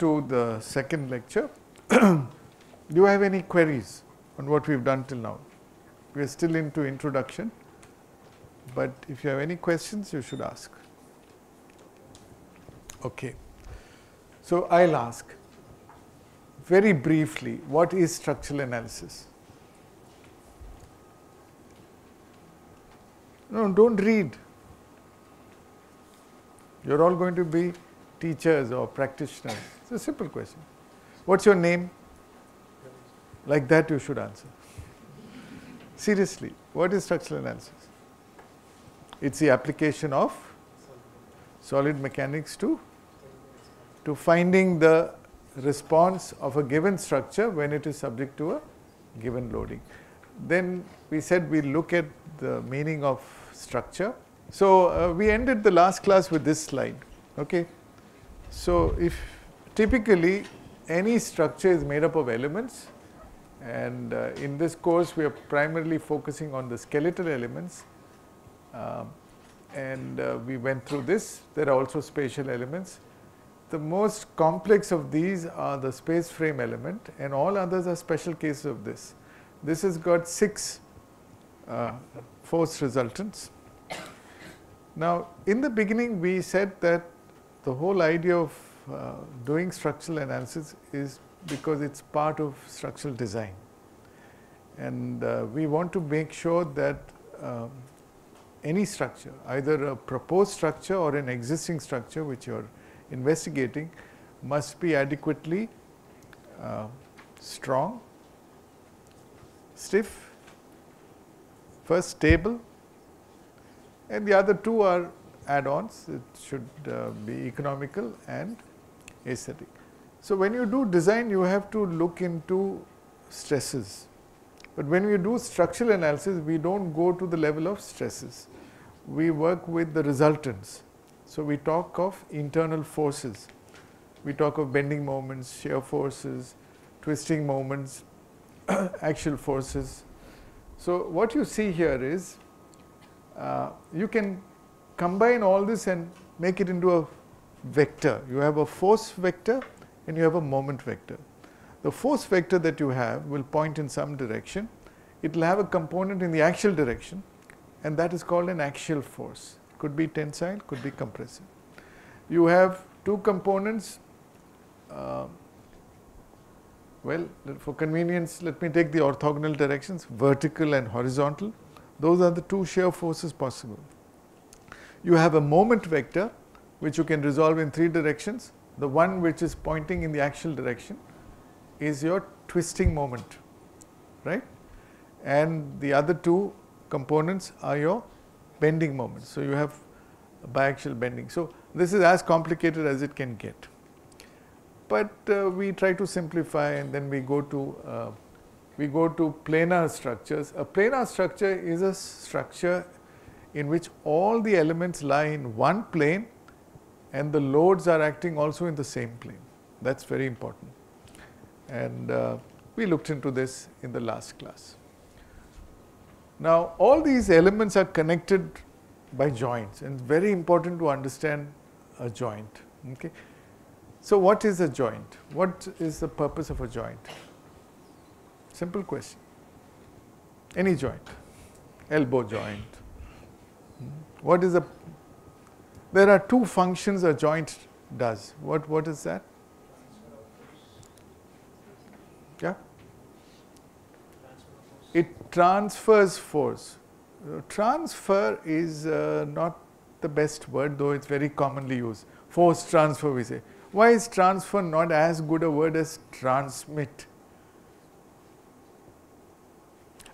To the second lecture. Do you have any queries on what we have done till now? We are still into introduction, but if you have any questions, you should ask. Okay. So, I will ask very briefly what is structural analysis? No, don't read. You are all going to be teachers or practitioners. It's a simple question. What's your name? Like that you should answer. Seriously, what is structural analysis? It's the application of solid mechanics to to finding the response of a given structure when it is subject to a given loading. Then we said we look at the meaning of structure. So uh, we ended the last class with this slide. Okay. So if typically any structure is made up of elements and uh, in this course we are primarily focusing on the skeletal elements um, and uh, we went through this. There are also spatial elements. The most complex of these are the space frame element and all others are special cases of this. This has got six uh, force resultants. Now in the beginning we said that the whole idea of uh, doing structural analysis is because it's part of structural design. And uh, we want to make sure that um, any structure, either a proposed structure or an existing structure which you are investigating, must be adequately uh, strong, stiff, first stable, and the other two are add-ons. It should uh, be economical and aesthetic. So when you do design, you have to look into stresses. But when we do structural analysis, we don't go to the level of stresses. We work with the resultants. So we talk of internal forces. We talk of bending moments, shear forces, twisting moments, axial forces. So what you see here is uh, you can combine all this and make it into a vector. You have a force vector and you have a moment vector. The force vector that you have will point in some direction. It will have a component in the axial direction and that is called an axial force. Could be tensile, could be compressive. You have two components. Uh, well, for convenience, let me take the orthogonal directions, vertical and horizontal. Those are the two shear forces possible. You have a moment vector which you can resolve in three directions. The one which is pointing in the axial direction is your twisting moment, right? And the other two components are your bending moments. So, you have biaxial bending. So, this is as complicated as it can get. But uh, we try to simplify and then we go to uh, we go to planar structures. A planar structure is a structure in which all the elements lie in one plane and the loads are acting also in the same plane. That is very important. And uh, we looked into this in the last class. Now, all these elements are connected by joints and very important to understand a joint. Okay. So, what is a joint? What is the purpose of a joint? Simple question. Any joint, elbow joint. What is a, there are two functions a joint does. What, what is that? Yeah? It transfers force. Transfer is uh, not the best word though it's very commonly used. Force transfer we say. Why is transfer not as good a word as transmit?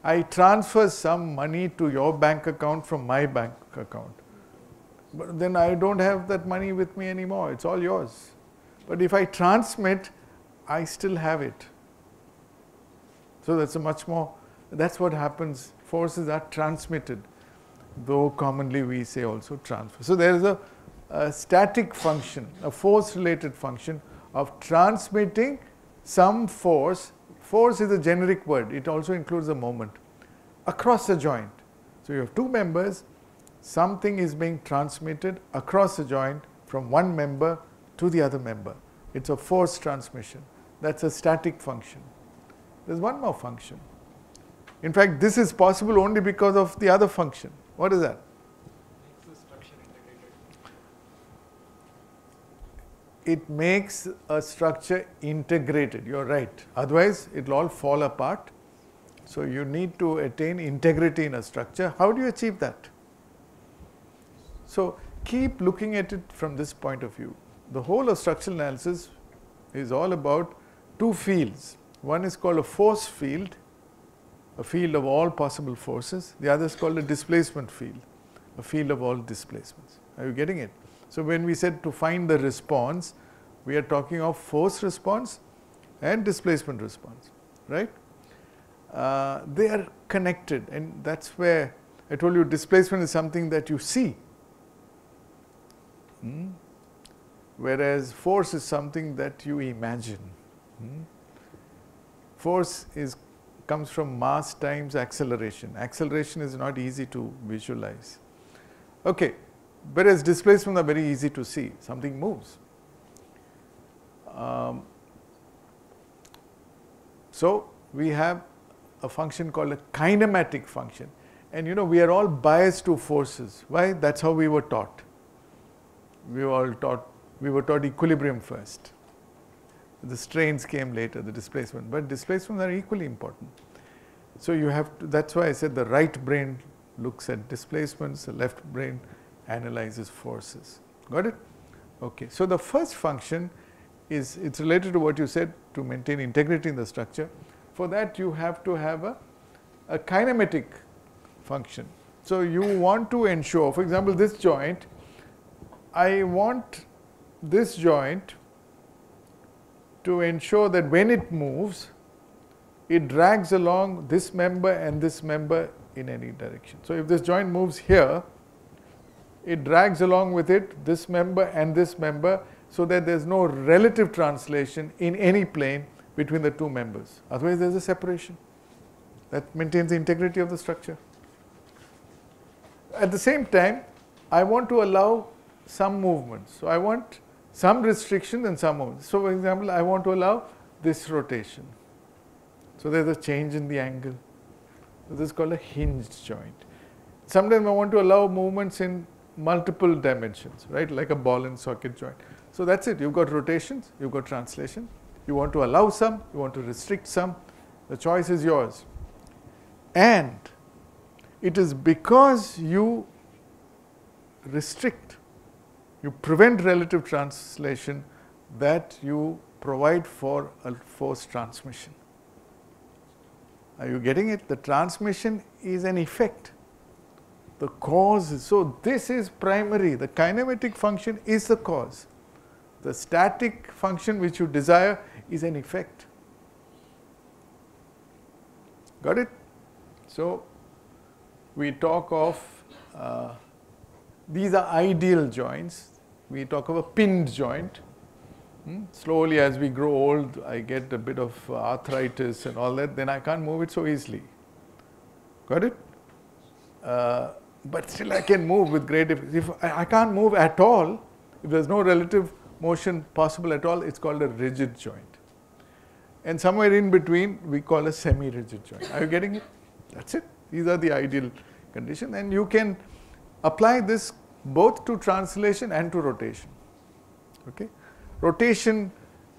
I transfer some money to your bank account from my bank account. But then I don't have that money with me anymore, it's all yours. But if I transmit, I still have it. So that's a much more, that's what happens. Forces are transmitted, though commonly we say also transfer. So there is a, a static function, a force related function of transmitting some force. Force is a generic word, it also includes a moment across a joint. So you have two members, something is being transmitted across the joint from one member to the other member. It's a force transmission. That's a static function. There's one more function. In fact, this is possible only because of the other function. What is that? It makes a structure integrated. You're right. Otherwise, it'll all fall apart. So you need to attain integrity in a structure. How do you achieve that? So keep looking at it from this point of view. The whole of structural analysis is all about two fields. One is called a force field, a field of all possible forces. The other is called a displacement field, a field of all displacements. Are you getting it? So when we said to find the response, we are talking of force response and displacement response, right? Uh, they are connected and that's where I told you displacement is something that you see. Hmm? Whereas force is something that you imagine. Hmm? Force is comes from mass times acceleration. Acceleration is not easy to visualize. Okay, whereas displacement are very easy to see. Something moves. Um, so we have a function called a kinematic function. And you know, we are all biased to forces. Why? That's how we were taught. We were all taught, we were taught equilibrium first. The strains came later, the displacement, but displacements are equally important. So you have to, that's why I said the right brain looks at displacements, the left brain analyzes forces. Got it? Okay. So the first function is, it's related to what you said to maintain integrity in the structure. For that you have to have a, a kinematic function. So you want to ensure, for example, this joint, I want this joint to ensure that when it moves, it drags along this member and this member in any direction. So if this joint moves here, it drags along with it this member and this member so that there is no relative translation in any plane between the two members. Otherwise, there is a separation that maintains the integrity of the structure. At the same time, I want to allow some movement. So I want some restriction and some movement. So for example, I want to allow this rotation. So there's a change in the angle. So this is called a hinged joint. Sometimes I want to allow movements in multiple dimensions, right? Like a ball and socket joint. So that's it. You've got rotations, you've got translation. You want to allow some, you want to restrict some. The choice is yours. And it is because you restrict you prevent relative translation that you provide for a force transmission. Are you getting it? The transmission is an effect. The cause is, so this is primary. The kinematic function is the cause. The static function which you desire is an effect. Got it? So, we talk of uh, these are ideal joints we talk of a pinned joint. Hmm? Slowly as we grow old, I get a bit of arthritis and all that, then I can't move it so easily. Got it? Uh, but still I can move with great, if I, can't move at all, if there's no relative motion possible at all, it's called a rigid joint. And somewhere in between, we call a semi-rigid joint. Are you getting it? That's it. These are the ideal conditions. And you can apply this both to translation and to rotation. Okay? Rotation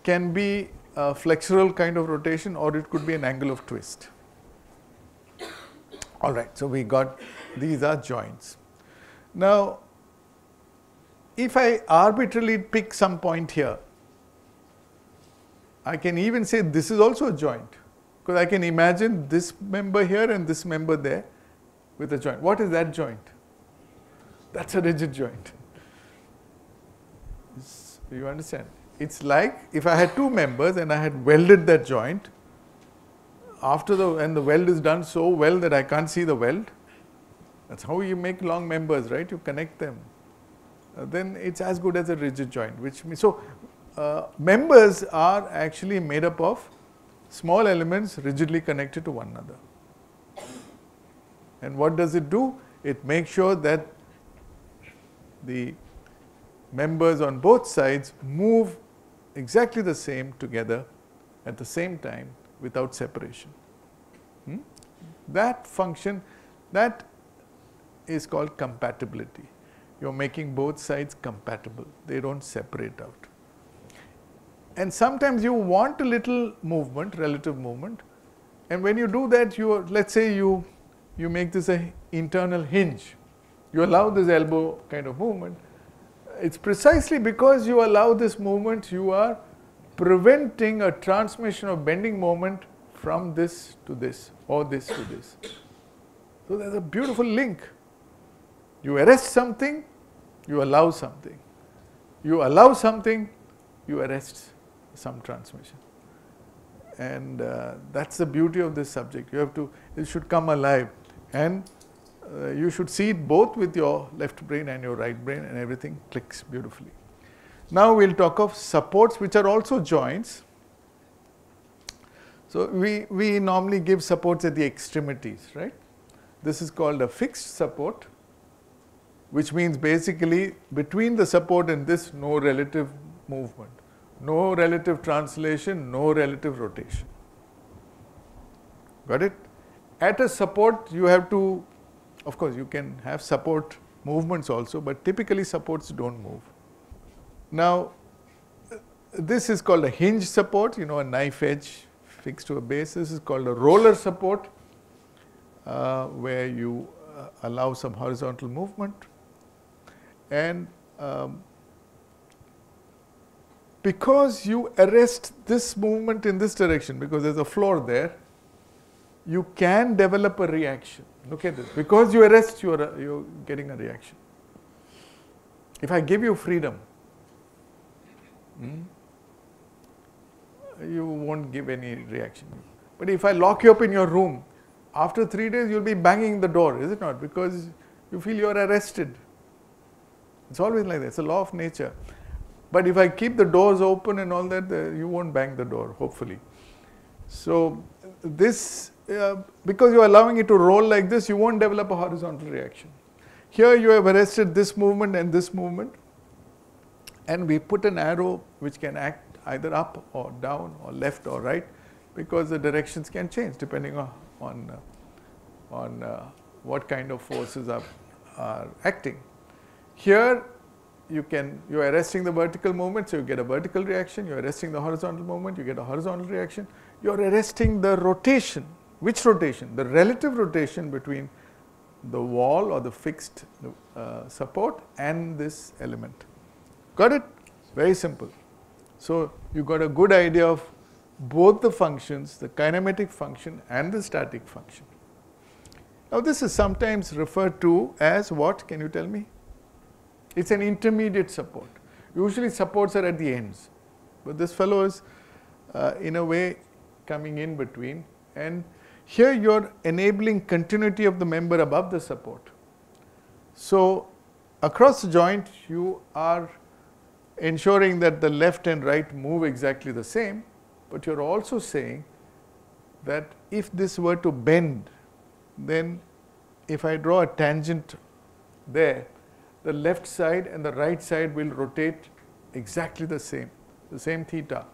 can be a flexural kind of rotation or it could be an angle of twist. All right, so we got these are joints. Now, if I arbitrarily pick some point here, I can even say this is also a joint because I can imagine this member here and this member there with a joint. What is that joint? That's a rigid joint. You understand? it's like if I had two members and I had welded that joint, after the when the weld is done so well that I can't see the weld, that's how you make long members, right? You connect them. Uh, then it's as good as a rigid joint, which means so uh, members are actually made up of small elements rigidly connected to one another. And what does it do? It makes sure that the members on both sides move exactly the same together at the same time without separation. Hmm? That function, that is called compatibility. You're making both sides compatible, they don't separate out. And sometimes you want a little movement, relative movement, and when you do that, you let's say you you make this a internal hinge. You allow this elbow kind of movement. It's precisely because you allow this movement, you are preventing a transmission of bending moment from this to this or this to this. So there's a beautiful link. You arrest something, you allow something. You allow something, you arrest some transmission. And uh, that's the beauty of this subject. You have to, it should come alive. And uh, you should see it both with your left brain and your right brain, and everything clicks beautifully. Now we'll talk of supports which are also joints. So we, we normally give supports at the extremities, right? This is called a fixed support, which means basically between the support and this no relative movement, no relative translation, no relative rotation. Got it? At a support you have to, of course you can have support movements also, but typically supports don't move. Now, this is called a hinge support, you know, a knife edge fixed to a base. This is called a roller support, uh, where you uh, allow some horizontal movement. And um, because you arrest this movement in this direction, because there's a floor there, you can develop a reaction. Look at this. Because you arrest, you're, you're getting a reaction. If I give you freedom, Hmm? You won't give any reaction. But if I lock you up in your room, after three days you'll be banging the door, is it not? Because you feel you are arrested. It's always like that. It's a law of nature. But if I keep the doors open and all that, you won't bang the door, hopefully. So this, because you are allowing it to roll like this, you won't develop a horizontal reaction. Here you have arrested this movement and this movement and we put an arrow which can act either up or down or left or right because the directions can change depending on, on, uh, on uh, what kind of forces are, are acting. Here you can, you are arresting the vertical movement, so you get a vertical reaction, you are arresting the horizontal movement, you get a horizontal reaction, you are arresting the rotation. Which rotation? The relative rotation between the wall or the fixed uh, support and this element. Got it? Very simple. So you got a good idea of both the functions, the kinematic function and the static function. Now this is sometimes referred to as what? Can you tell me? It's an intermediate support. Usually supports are at the ends. But this fellow is uh, in a way coming in between and here you're enabling continuity of the member above the support. So across the joint you are ensuring that the left and right move exactly the same, but you're also saying that if this were to bend, then if I draw a tangent there, the left side and the right side will rotate exactly the same, the same theta,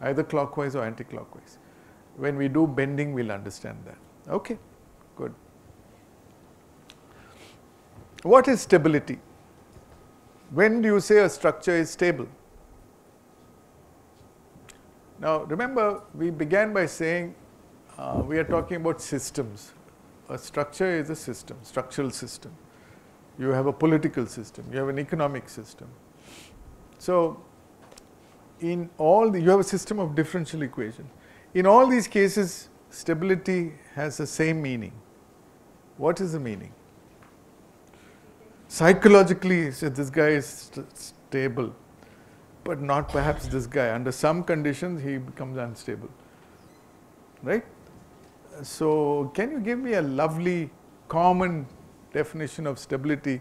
either clockwise or anti-clockwise. When we do bending, we'll understand that. Okay, good. What is stability? When do you say a structure is stable? Now, remember, we began by saying uh, we are talking about systems. A structure is a system, structural system. You have a political system, you have an economic system. So, in all the, you have a system of differential equations. In all these cases, stability has the same meaning. What is the meaning? psychologically said this guy is st stable. but not perhaps this guy. Under some conditions, he becomes unstable. Right? So, can you give me a lovely common definition of stability?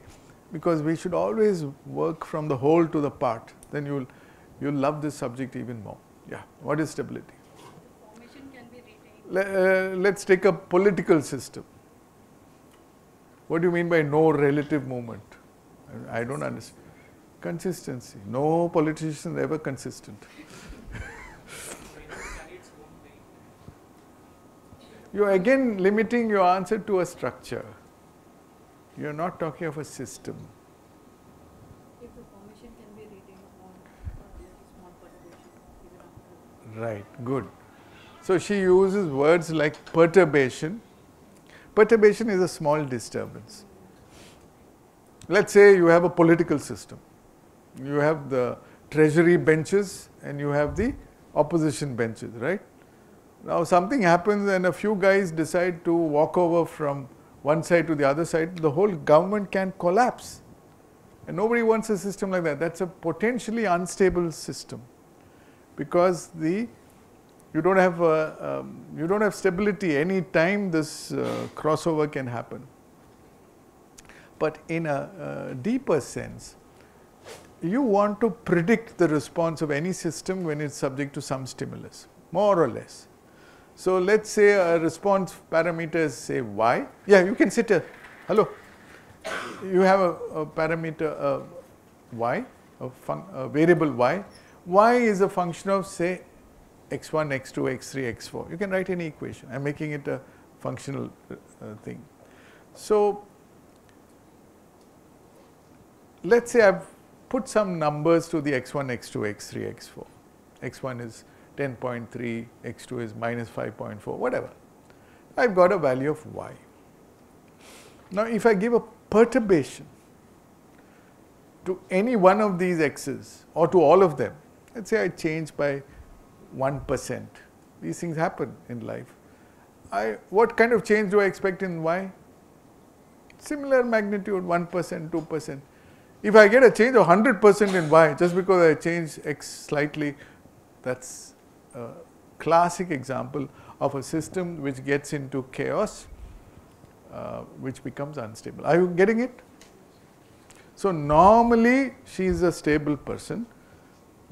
Because we should always work from the whole to the part. Then you'll you'll love this subject even more. Yeah. What is stability? Formation can be retained. Le- uh, Uh, let's take a political system. What do you mean by no relative movement? I don't understand. Consistency. No politician is ever consistent. You're again limiting your answer to a structure. You're not talking of a system. If the formation can be retained on a very small perturbation, even after Right, good. So she uses words like perturbation. Perturbation is a small disturbance. Let's say you have a political system. You have the treasury benches and you have the opposition benches, right? Now something happens and a few guys decide to walk over from one side to the other side, the whole government can collapse. And nobody wants a system like that. That's a potentially unstable system because the you don't have uh, um, you don't have stability any time this uh, crossover can happen. But in a uh, deeper sense you want to predict the response of any system when it's subject to some stimulus more or less. So let's say a response parameter is say y. Yeah you can sit here. Hello. You have a, a parameter uh, a, a variable y. Y is a function of say x1, x2, x3, x4. You can write any equation. I'm making it a functional uh, thing. So, let's say I've put some numbers to the x1, x2, x3, x4. x1 is 10.3, x2 is minus 5.4, whatever. I've got a value of y. Now, if I give a perturbation to any one of these x's or to all of them, let's say I change by 1%. These things happen in life. I, what kind of change do I expect in y? Similar magnitude, 1%, 2%. If I get a change of 100% in y just because I change x slightly, that's a classic example of a system which gets into chaos, uh, which becomes unstable. Are you getting it? So, normally she is a stable person,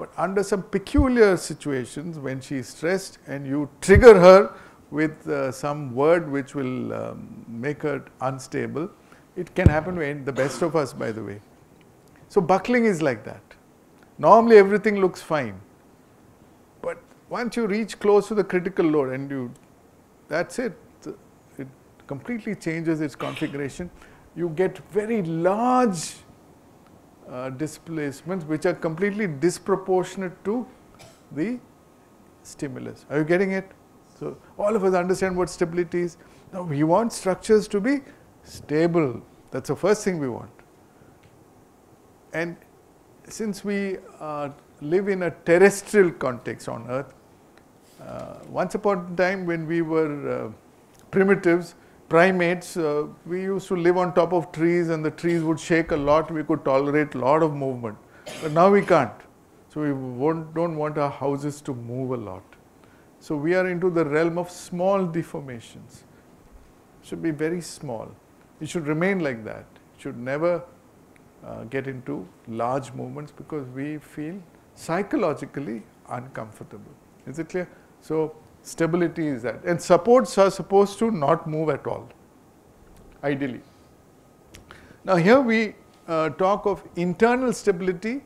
but under some peculiar situations when she is stressed and you trigger her with uh, some word which will um, make her unstable, it can happen to the best of us, by the way. So, buckling is like that. Normally, everything looks fine, but once you reach close to the critical load and you, that's it, it completely changes its configuration. You get very large uh, displacements which are completely disproportionate to the stimulus. Are you getting it? So, all of us understand what stability is. Now, we want structures to be stable. That's the first thing we want. And since we uh, live in a terrestrial context on Earth, uh, once upon a time when we were uh, primitives, primates, uh, we used to live on top of trees and the trees would shake a lot, we could tolerate a lot of movement. But now we can't. So we don't want our houses to move a lot. So we are into the realm of small deformations. Should be very small. It should remain like that. It should never uh, get into large movements because we feel psychologically uncomfortable. Is it clear? So stability is that. And supports are supposed to not move at all, ideally. Now here we uh, talk of internal stability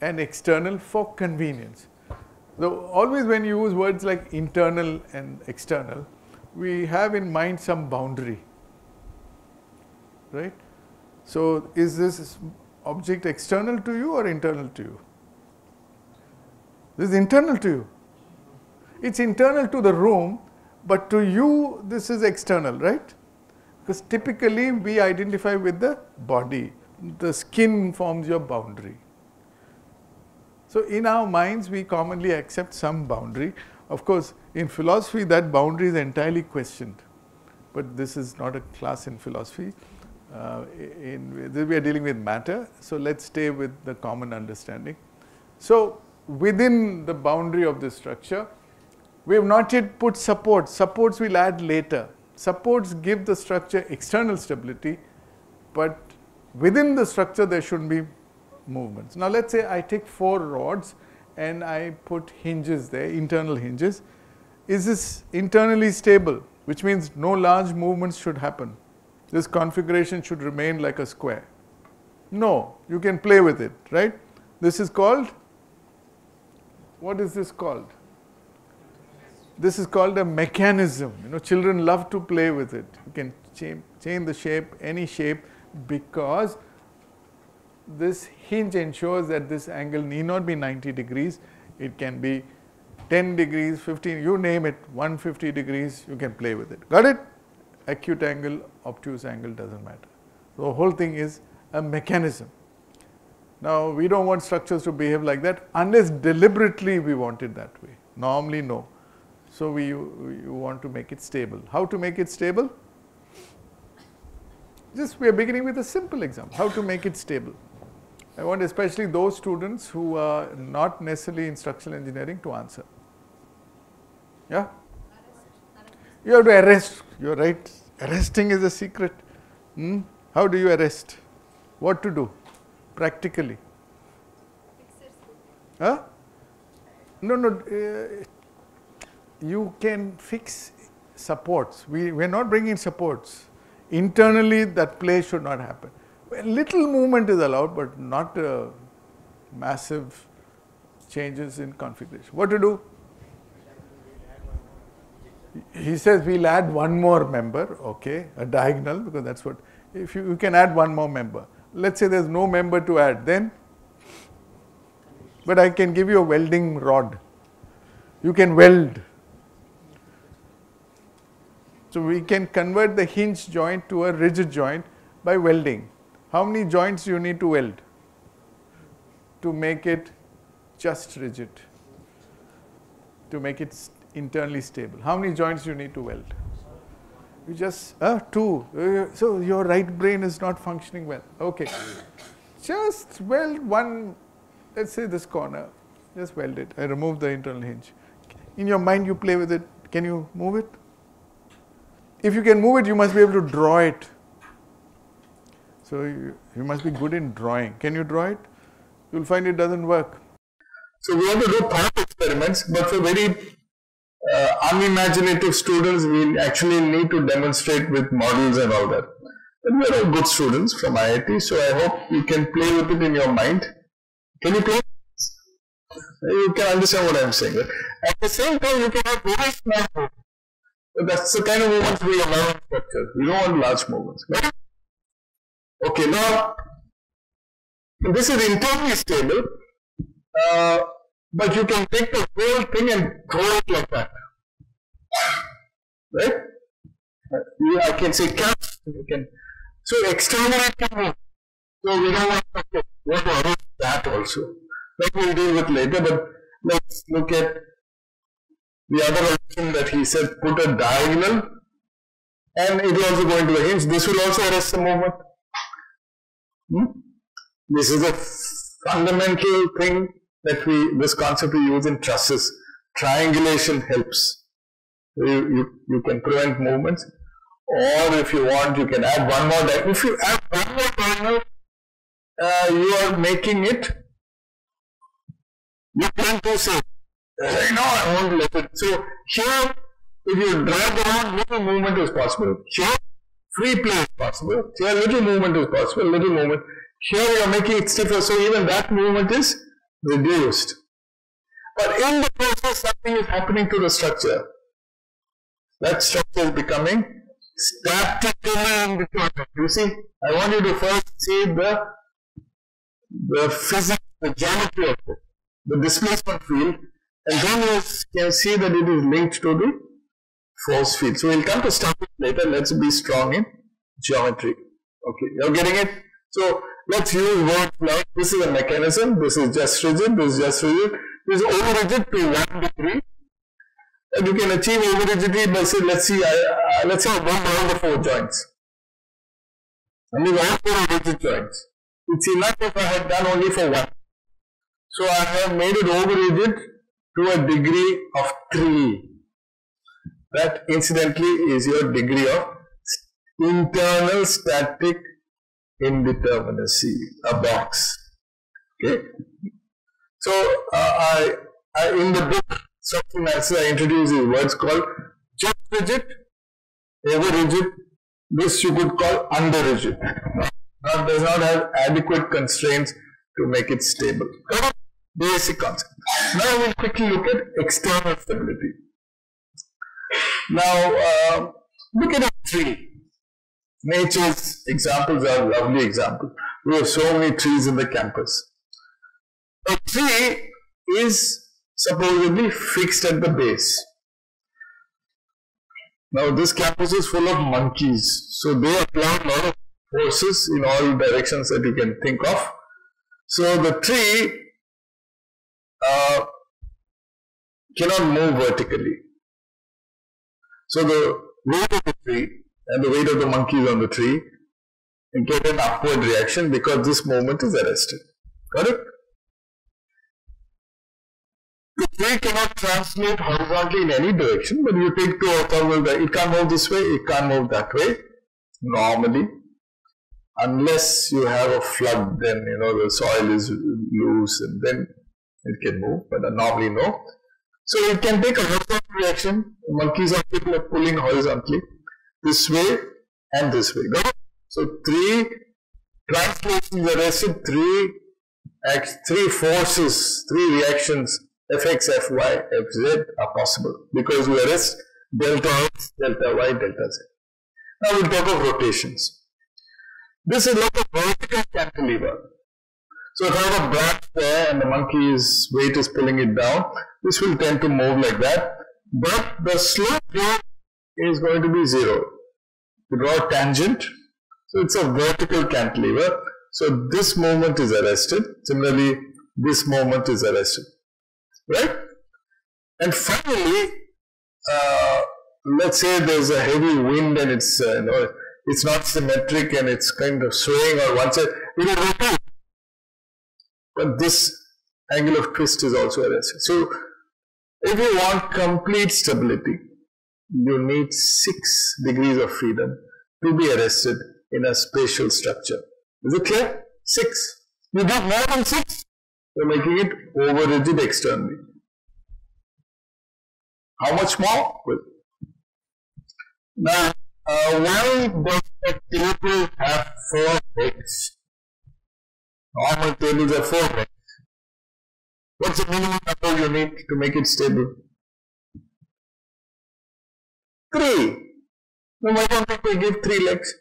and external for convenience. So always when you use words like internal and external, we have in mind some boundary, right? So is this object external to you or internal to you? This is internal to you. It's internal to the room, but to you this is external, right? Because typically we identify with the body. The skin forms your boundary. So in our minds we commonly accept some boundary. Of course, in philosophy that boundary is entirely questioned. But this is not a class in philosophy. Uh, in, we are dealing with matter, so let's stay with the common understanding. So within the boundary of the structure. We have not yet put supports. Supports we'll add later. Supports give the structure external stability, but within the structure there shouldn't be movements. Now let's say I take four rods and I put hinges there, internal hinges. Is this internally stable? Which means no large movements should happen. This configuration should remain like a square. No, you can play with it, right? This is called, what is this called? This is called a mechanism. You know, children love to play with it. You can change, change the shape, any shape, because this hinge ensures that this angle need not be 90 degrees. It can be 10 degrees, 15, you name it, 150 degrees, you can play with it. Got it? Acute angle, obtuse angle doesn't matter. The whole thing is a mechanism. Now, we don't want structures to behave like that unless deliberately we want it that way. Normally, no. So, we you want to make it stable. How to make it stable? Just we are beginning with a simple example. How to make it stable. I want especially those students who are not necessarily in structural engineering to answer. Yeah? You have to arrest. You're right. Arresting is a secret. Hmm? How do you arrest? What to do? Practically. Huh? No, no. Uh, you can fix supports. We, we're not bringing supports. Internally, that play should not happen. Little movement is allowed, but not uh, massive changes in configuration. What to do? He says we'll add one more member, okay, a diagonal, because that's what, if you, you can add one more member. Let's say there's no member to add, then, but I can give you a welding rod. You can weld. So we can convert the hinge joint to a rigid joint by welding. How many joints you need to weld to make it just rigid? To make it internally stable. How many joints you need to weld? You just, uh, two. Uh, so your right brain is not functioning well. Okay. Just weld one, let's say this corner. Just weld it. I remove the internal hinge. In your mind, you play with it. Can you move it? If you can move it, you must be able to draw it. So you, you must be good in drawing. Can you draw it? You'll find it doesn't work. So we have to do thought experiments, but for very uh, unimaginative students, we actually need to demonstrate with models and all that. But we are all good students from IIT, so I hope you can play with it in your mind. Can you play? You can understand what I'm saying. At the same time, you can have very movements. That's the kind of movements we allow in structures. We don't want large movements. Okay, now this is internally stable. Uh, but you can take the whole thing and throw it like that. Right? I can say you can. So externally can. So we don't want to, to arrange that also. That we'll deal with later, but let's look at the other option that he said put a diagonal and it will also go into the hinge. This will also arrest the movement. Hmm? This is a fundamental thing that we, this concept we use in trusses. Triangulation helps. You, you, you can prevent movements or if you want you can add one more diagonal. If you add one more diagonal, uh, you are making it, you can to say, uh, no, I won't let it. So here, if you drag around, little movement is possible. Here, free play is possible. Here, little movement is possible, little movement. Here you are making it stiffer, so even that movement is reduced. But in the process, something is happening to the structure. That structure is becoming statically indeterminate. You see, I want you to first see the, the physics, the geometry of it, the displacement field, and then you can see that it is linked to the force field. So we'll come to static later. Let's be strong in geometry. Okay, you're getting it? So let's use words like this is a mechanism, this is just rigid, this is just rigid, this is over rigid to one degree. And you can achieve over rigidity by say, let's see, I, uh, let's say one round of four joints. I mean all four rigid joints. It's enough if I had done only for one. So I have made it over rigid to a degree of 3. That incidentally is your degree of internal static indeterminacy, a box. Okay. So uh, I, I, in the book, something else I introduce these words called just rigid, over rigid. This you could call under rigid. Now, does not have adequate constraints to make it stable. Basic concept. Now we'll quickly look at external stability. Now uh, look at a tree. Nature's examples are lovely examples. We have so many trees in the campus. A tree is supposedly fixed at the base. Now this campus is full of monkeys, so they apply a lot of forces in all directions that you can think of. So the tree uh, cannot move vertically. So the weight of the tree and the weight of the monkeys on the tree get an upward reaction because this movement is arrested. Correct? The tree cannot transmit horizontally in any direction, but you take two orthogonal, it can't move this way, it can't move that way, normally. Unless you have a flood, then you know the soil is loose and then it can move, but normally no. So it can take a horizontal reaction. Monkeys are people pulling horizontally this way and this way. So three translations arrested, three acts, three forces, three reactions fx, fy, fz are possible because we arrest delta x, delta y, delta z. Now we'll talk of rotations. This is like a vertical cantilever. So if I have a branch there and the monkey's weight is pulling it down, this will tend to move like that. But the slope here is going to be zero. Draw a tangent, so it's a vertical cantilever. So this movement is arrested. Similarly, this movement is arrested. Right? And finally, uh, let's say there's a heavy wind and it's uh, you know it's not symmetric and it's kind of swaying on one side. It will rotate but this angle of twist is also arrested. So if you want complete stability, you need 6 degrees of freedom to be arrested in a spatial structure. Is it clear? 6. You get more than 6, you're making it over rigid externally. How much more? Well, now, uh, why does the table have 4 legs? Normal tables are 4 legs. What's the minimum number you need to make it stable? 3. Now why don't give 3 legs?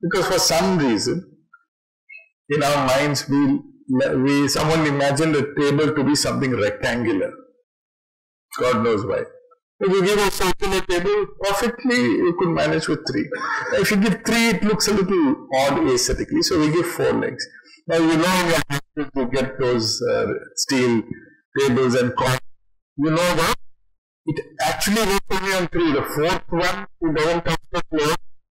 Because for some reason, in our minds, we, we someone imagined a table to be something rectangular. God knows why. If you give a circular table, perfectly you could manage with three. If you give three, it looks a little odd aesthetically, so we give four legs. Now you know you have to get those uh, steel tables and coins. You know that it actually works only on three. The fourth one, you don't touch the floor,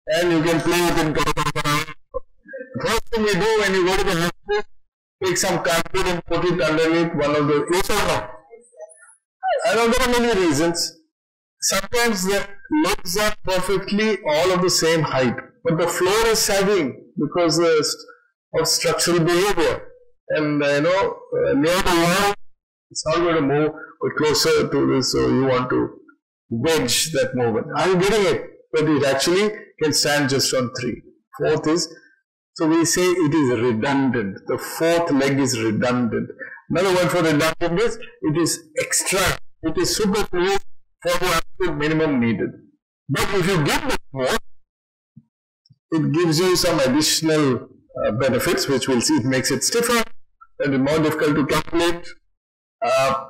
and you can play with it in The first thing you do when you go to the hospital, take some carpet and put it underneath one of the. Yes or no? I know there are many reasons sometimes the legs are perfectly all of the same height, but the floor is sagging because of structural behavior. And uh, you know, uh, near the wall, it's not going to move but closer to this, so you want to wedge that movement. I'm getting it? But it actually can stand just on three. Fourth is, so we say it is redundant. The fourth leg is redundant. Another word for redundant is, it is extra. It is superfluous for the absolute minimum needed. But if you give it more, it gives you some additional uh, benefits, which we'll see. It makes it stiffer and more difficult to calculate. Uh,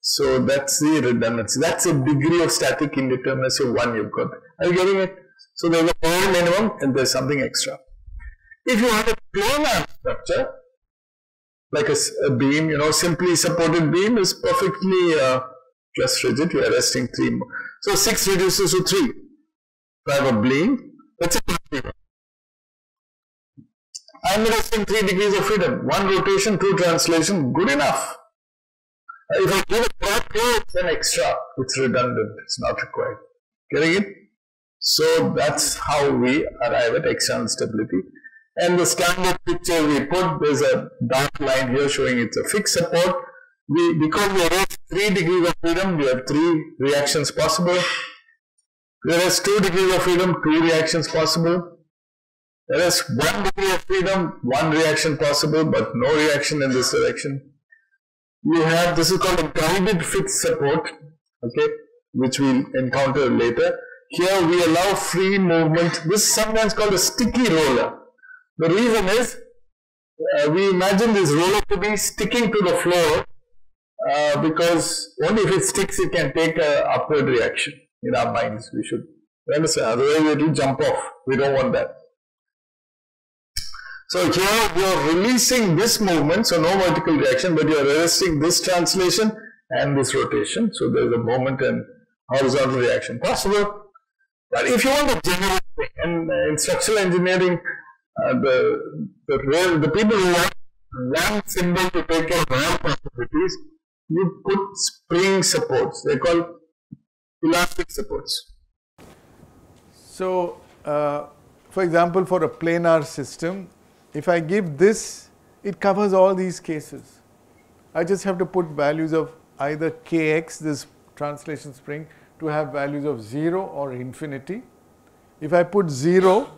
so that's the redundancy. That's a degree of static indeterminacy one you've got. Are you getting it? So there's a minimum and there's something extra. If you have a planar structure, like a, a, beam, you know, simply supported beam is perfectly uh, just rigid, you are resting 3 more. So 6 reduces to 3. If I have a beam, that's a I'm resting 3 degrees of freedom. One rotation, two translation, good enough. Uh, if I give a prop here, it's an extra. It's redundant. It's not required. Getting it? So that's how we arrive at external stability. And the standard picture we put, there's a dark line here showing it's a fixed support. We, because we have 3 degrees of freedom, we have 3 reactions possible. Whereas 2 degrees of freedom, 2 reactions possible. Whereas 1 degree of freedom, 1 reaction possible, but no reaction in this direction. You have, this is called a guided fixed support, okay, which we'll encounter later. Here we allow free movement. This is sometimes called a sticky roller. The reason is, uh, we imagine this roller to be sticking to the floor uh, because only if it sticks it can take an upward reaction in our minds. We should understand, otherwise it will jump off. We don't want that. So here you are releasing this movement, so no vertical reaction, but you are resisting this translation and this rotation. So there is a moment and horizontal reaction possible. But if you want a general thing, and uh, in structural engineering, uh, the, the, the people who want one symbol to take care of all possibilities, you put spring supports. They call elastic supports. So, uh, for example, for a planar system, if I give this, it covers all these cases. I just have to put values of either kx, this translation spring, to have values of 0 or infinity. If I put 0,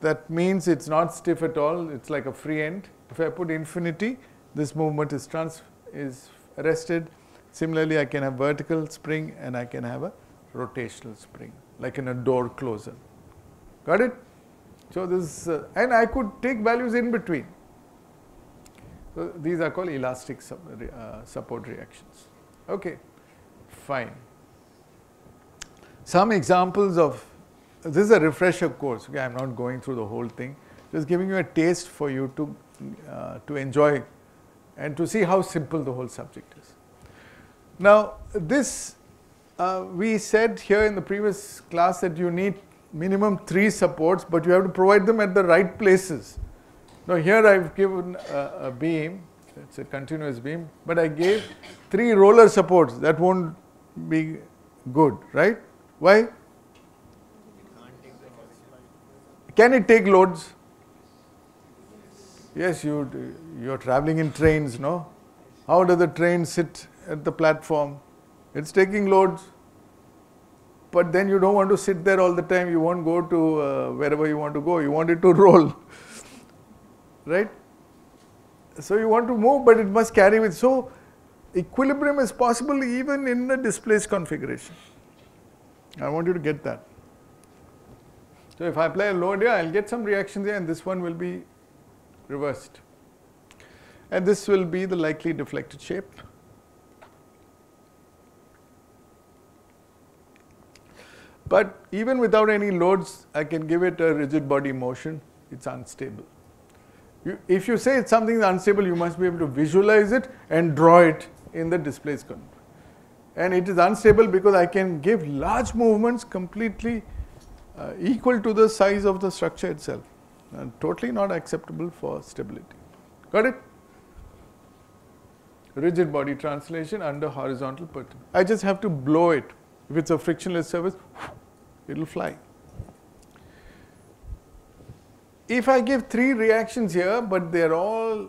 that means it's not stiff at all, it's like a free end. If I put infinity, this movement is, trans is arrested. Similarly, I can have vertical spring and I can have a rotational spring, like in a door closer. Got it? So this, uh, and I could take values in between. So these are called elastic uh, support reactions. Okay, fine. Some examples of, this is a refresher course, okay, I'm not going through the whole thing, just giving you a taste for you to, uh, to enjoy and to see how simple the whole subject is. Now this, uh, we said here in the previous class that you need minimum three supports, but you have to provide them at the right places. Now here I've given a, a beam, it's a continuous beam, but I gave three roller supports. That won't be good, right? Why? Can it take loads? Yes, you you're traveling in trains, no? How does the train sit at the platform? It's taking loads but then you don't want to sit there all the time. You won't go to uh, wherever you want to go. You want it to roll, right? So you want to move, but it must carry with. So equilibrium is possible even in the displaced configuration. I want you to get that. So if I apply a load here, I'll get some reactions here, and this one will be reversed. And this will be the likely deflected shape. But even without any loads, I can give it a rigid body motion. It's unstable. You, if you say it's something unstable, you must be able to visualize it and draw it in the current. And it is unstable because I can give large movements completely uh, equal to the size of the structure itself. And totally not acceptable for stability. Got it? Rigid body translation under horizontal perturbation. I just have to blow it if it's a frictionless surface, it will fly. If I give three reactions here, but they're all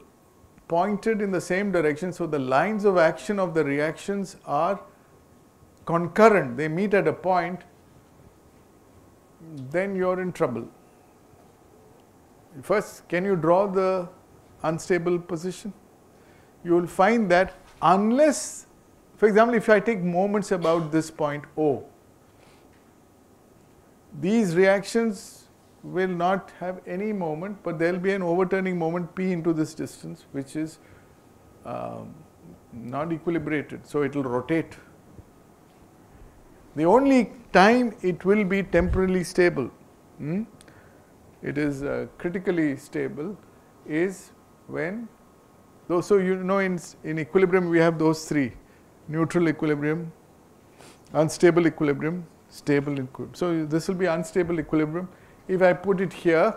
pointed in the same direction, so the lines of action of the reactions are concurrent, they meet at a point, then you're in trouble. First, can you draw the unstable position? You will find that unless for example, if I take moments about this point O, these reactions will not have any moment, but there will be an overturning moment P into this distance, which is um, not equilibrated, so it will rotate. The only time it will be temporally stable, hmm, it is uh, critically stable, is when, though, so you know in, in equilibrium we have those three neutral equilibrium, unstable equilibrium, stable equilibrium. So this will be unstable equilibrium. If I put it here,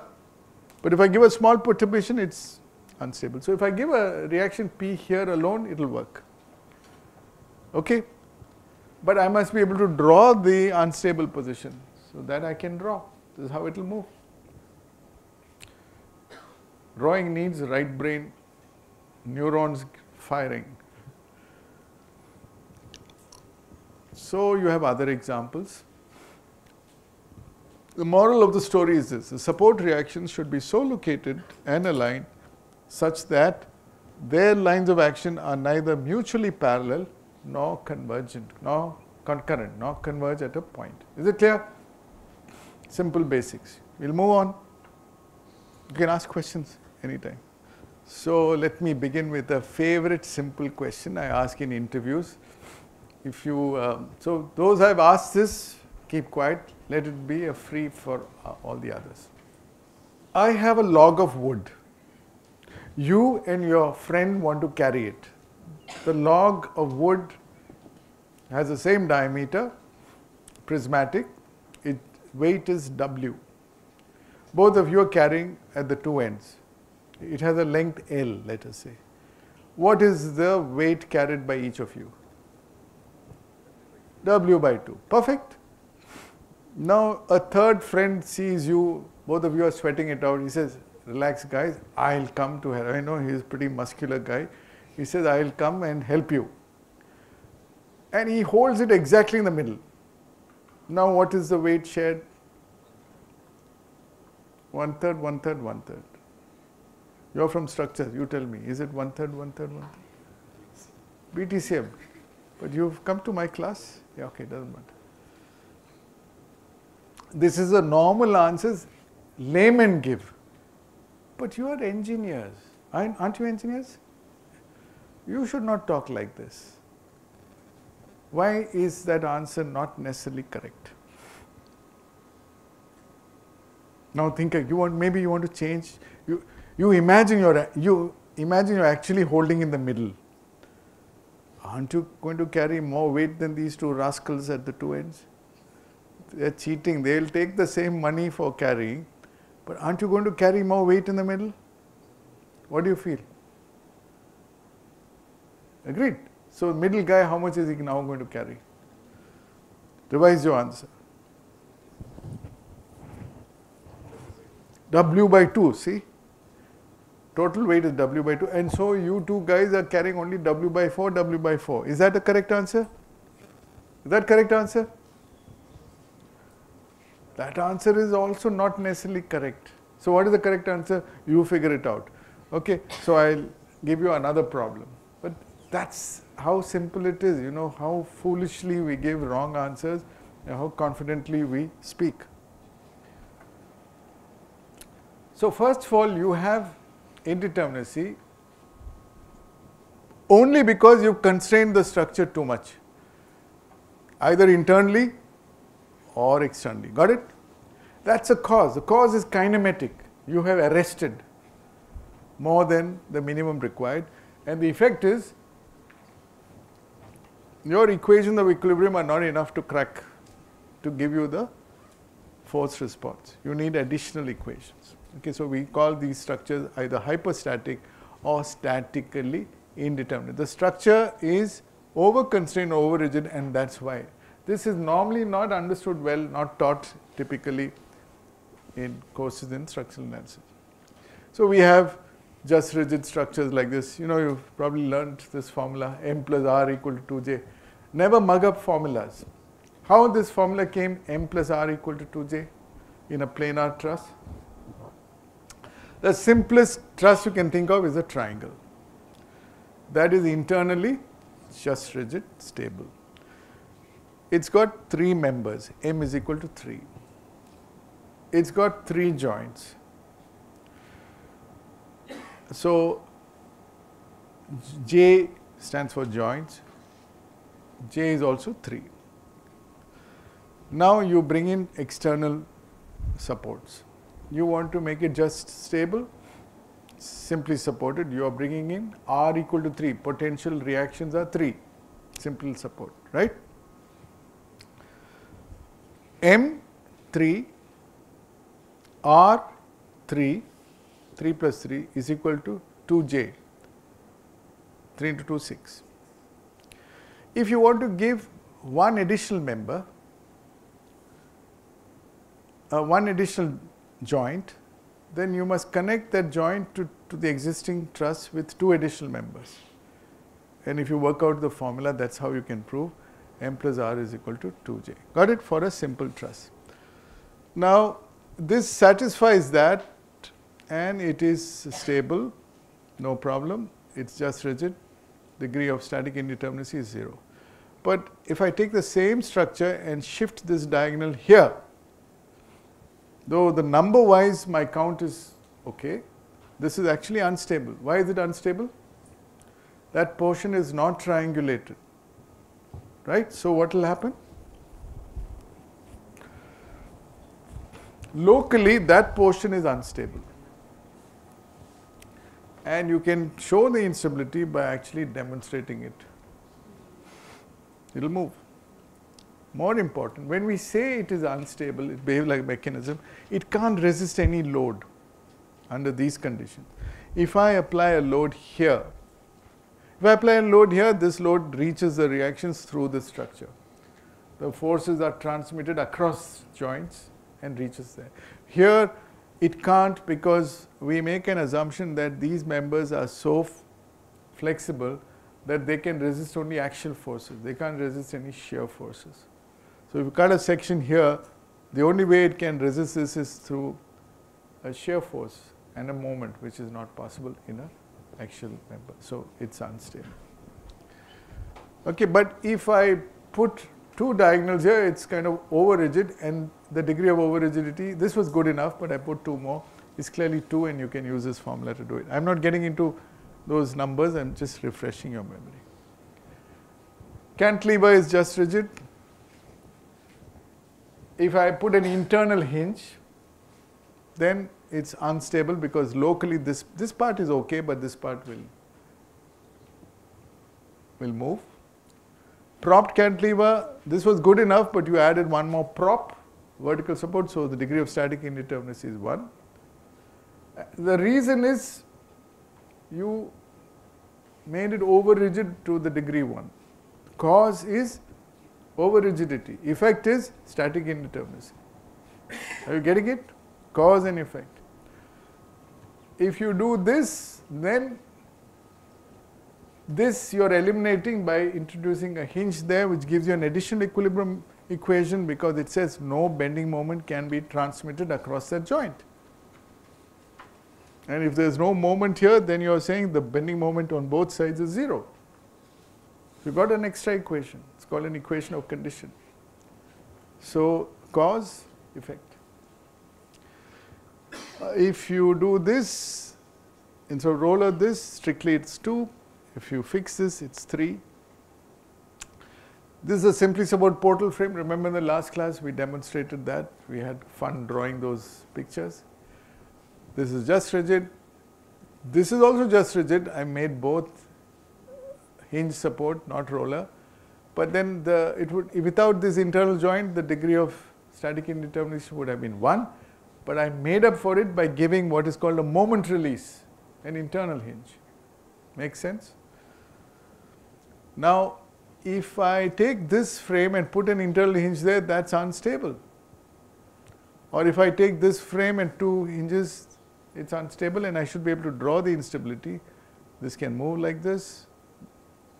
But if I give a small perturbation, it's unstable. So if I give a reaction P here alone, it will work. Okay? But I must be able to draw the unstable position. So that I can draw. This is how it will move. Drawing needs right brain neurons firing. So you have other examples. The moral of the story is this the support reactions should be so located and aligned such that their lines of action are neither mutually parallel nor convergent, nor concurrent, nor converge at a point. Is it clear? Simple basics. We'll move on. You can ask questions anytime. So let me begin with a favorite simple question I ask in interviews. If you, um, so those I've asked this, keep quiet, let it be a free for uh, all the others. I have a log of wood. You and your friend want to carry it. The log of wood has the same diameter, prismatic, its weight is W. Both of you are carrying at the two ends. It has a length L, let us say. What is the weight carried by each of you? W by 2. Perfect. Now a third friend sees you, both of you are sweating it out. He says, Relax, guys, I'll come to help. I know he's a pretty muscular guy. He says, I'll come and help you. And he holds it exactly in the middle. Now, what is the weight shared? One third, one third, one third. You're from structures, you tell me. Is it one third, one third, one third? BTCM. But you've come to my class? Yeah, okay, doesn't matter. This is the normal answers laymen give. But you are engineers. Aren't you engineers? You should not talk like this. Why is that answer not necessarily correct? Now think you want maybe you want to change you imagine you're you imagine you're actually holding in the middle. Aren't you going to carry more weight than these two rascals at the two ends? They're cheating. They'll take the same money for carrying, but aren't you going to carry more weight in the middle? What do you feel? Agreed? So, middle guy, how much is he now going to carry? Revise your answer. W by 2, see? Total weight is W by 2 and so you two guys are carrying only W by 4, W by 4. Is that the correct answer? Is that correct answer? That answer is also not necessarily correct. So what is the correct answer? You figure it out. Okay, so I'll give you another problem. But that's how simple it is, you know, how foolishly we give wrong answers and how confidently we speak. So first of all, you have indeterminacy only because you constrained the structure too much, either internally or externally. Got it? That's a cause. The cause is kinematic. You have arrested more than the minimum required, and the effect is your equations of equilibrium are not enough to crack to give you the force response. You need additional equations. Okay, so we call these structures either hyperstatic or statically indeterminate. The structure is over constrained over rigid and that's why. This is normally not understood well, not taught typically in courses in structural analysis. So we have just rigid structures like this. You know, you've probably learned this formula m plus r equal to 2j. Never mug up formulas. How this formula came m plus r equal to 2j in a planar truss? The simplest truss you can think of is a triangle. That is internally just rigid, stable. It's got three members, m is equal to 3. It's got three joints. So, J stands for joints, J is also 3. Now you bring in external supports. You want to make it just stable, simply supported, you are bringing in R equal to 3, potential reactions are 3, simple support, right? M 3, R 3, 3 plus 3 is equal to 2j. 3 into 2, 6. If you want to give one additional member, uh, one additional joint, then you must connect that joint to, to the existing truss with two additional members. And if you work out the formula, that's how you can prove m plus r is equal to 2j. Got it for a simple truss. Now, this satisfies that and it is stable, no problem, it is just rigid, degree of static indeterminacy is 0. But if I take the same structure and shift this diagonal here, though the number wise my count is okay, this is actually unstable. Why is it unstable? That portion is not triangulated, right? So, what will happen? Locally, that portion is unstable. And you can show the instability by actually demonstrating it. It will move. More important, when we say it is unstable, it behaves like a mechanism, it can't resist any load under these conditions. If I apply a load here, if I apply a load here, this load reaches the reactions through the structure. The forces are transmitted across joints and reaches there. Here, it can't because we make an assumption that these members are so flexible that they can resist only axial forces. They can't resist any shear forces. So, if you cut a section here, the only way it can resist this is through a shear force and a moment which is not possible in a axial member. So, it is unstable. Okay, but if I put two diagonals here, it is kind of over rigid and the degree of over rigidity, this was good enough, but I put two more, is clearly 2 and you can use this formula to do it. I am not getting into those numbers, I am just refreshing your memory. Cantilever is just rigid. If I put an internal hinge, then it's unstable because locally this, this part is okay, but this part will, will move. Propped cantilever, this was good enough, but you added one more prop, vertical support, so the degree of static indeterminacy is 1. The reason is you made it over rigid to the degree 1. Cause is over rigidity, effect is static indeterminacy. Are you getting it? Cause and effect. If you do this, then this you are eliminating by introducing a hinge there which gives you an additional equilibrium equation because it says no bending moment can be transmitted across that joint. And if there is no moment here, then you are saying the bending moment on both sides is 0. You got an extra equation. Called an equation of condition. So, cause, effect. Uh, if you do this, instead of roller this, strictly it's 2. If you fix this, it's 3. This is a simply support portal frame. Remember in the last class we demonstrated that. We had fun drawing those pictures. This is just rigid. This is also just rigid. I made both hinge support, not roller. But then the it would without this internal joint, the degree of static indeterminacy would have been 1. But I made up for it by giving what is called a moment release, an internal hinge. Makes sense? Now, if I take this frame and put an internal hinge there, that's unstable. Or if I take this frame and two hinges, it's unstable and I should be able to draw the instability. This can move like this,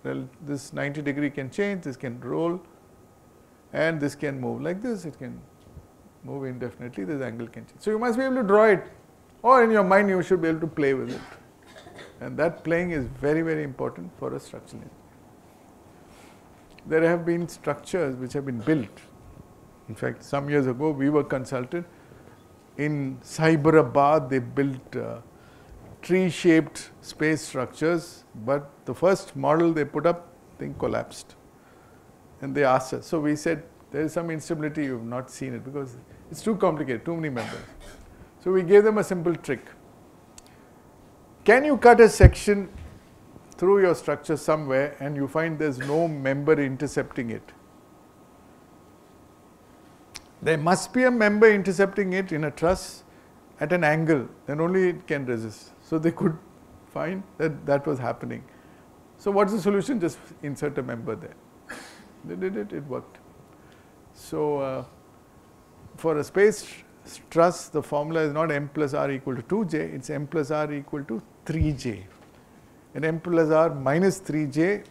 well, this 90 degree can change, this can roll and this can move like this, it can move indefinitely, this angle can change. So, you must be able to draw it or in your mind you should be able to play with it and that playing is very very important for a structural engineer there have been structures which have been built. In fact, some years ago we were consulted. In Cyberabad they built uh, tree-shaped space structures, but the first model they put up thing collapsed. And they asked us. So we said, there is some instability, you have not seen it because it's too complicated, too many members. So we gave them a simple trick. Can you cut a section through your structure somewhere and you find there's no member intercepting it. There must be a member intercepting it in a truss at an angle, then only it can resist. So they could find that that was happening. So what's the solution? Just insert a member there. They did it, it worked. So uh, for a space truss, the formula is not m plus r equal to 2j, it's m plus r equal to 3j. And m plus r minus 3j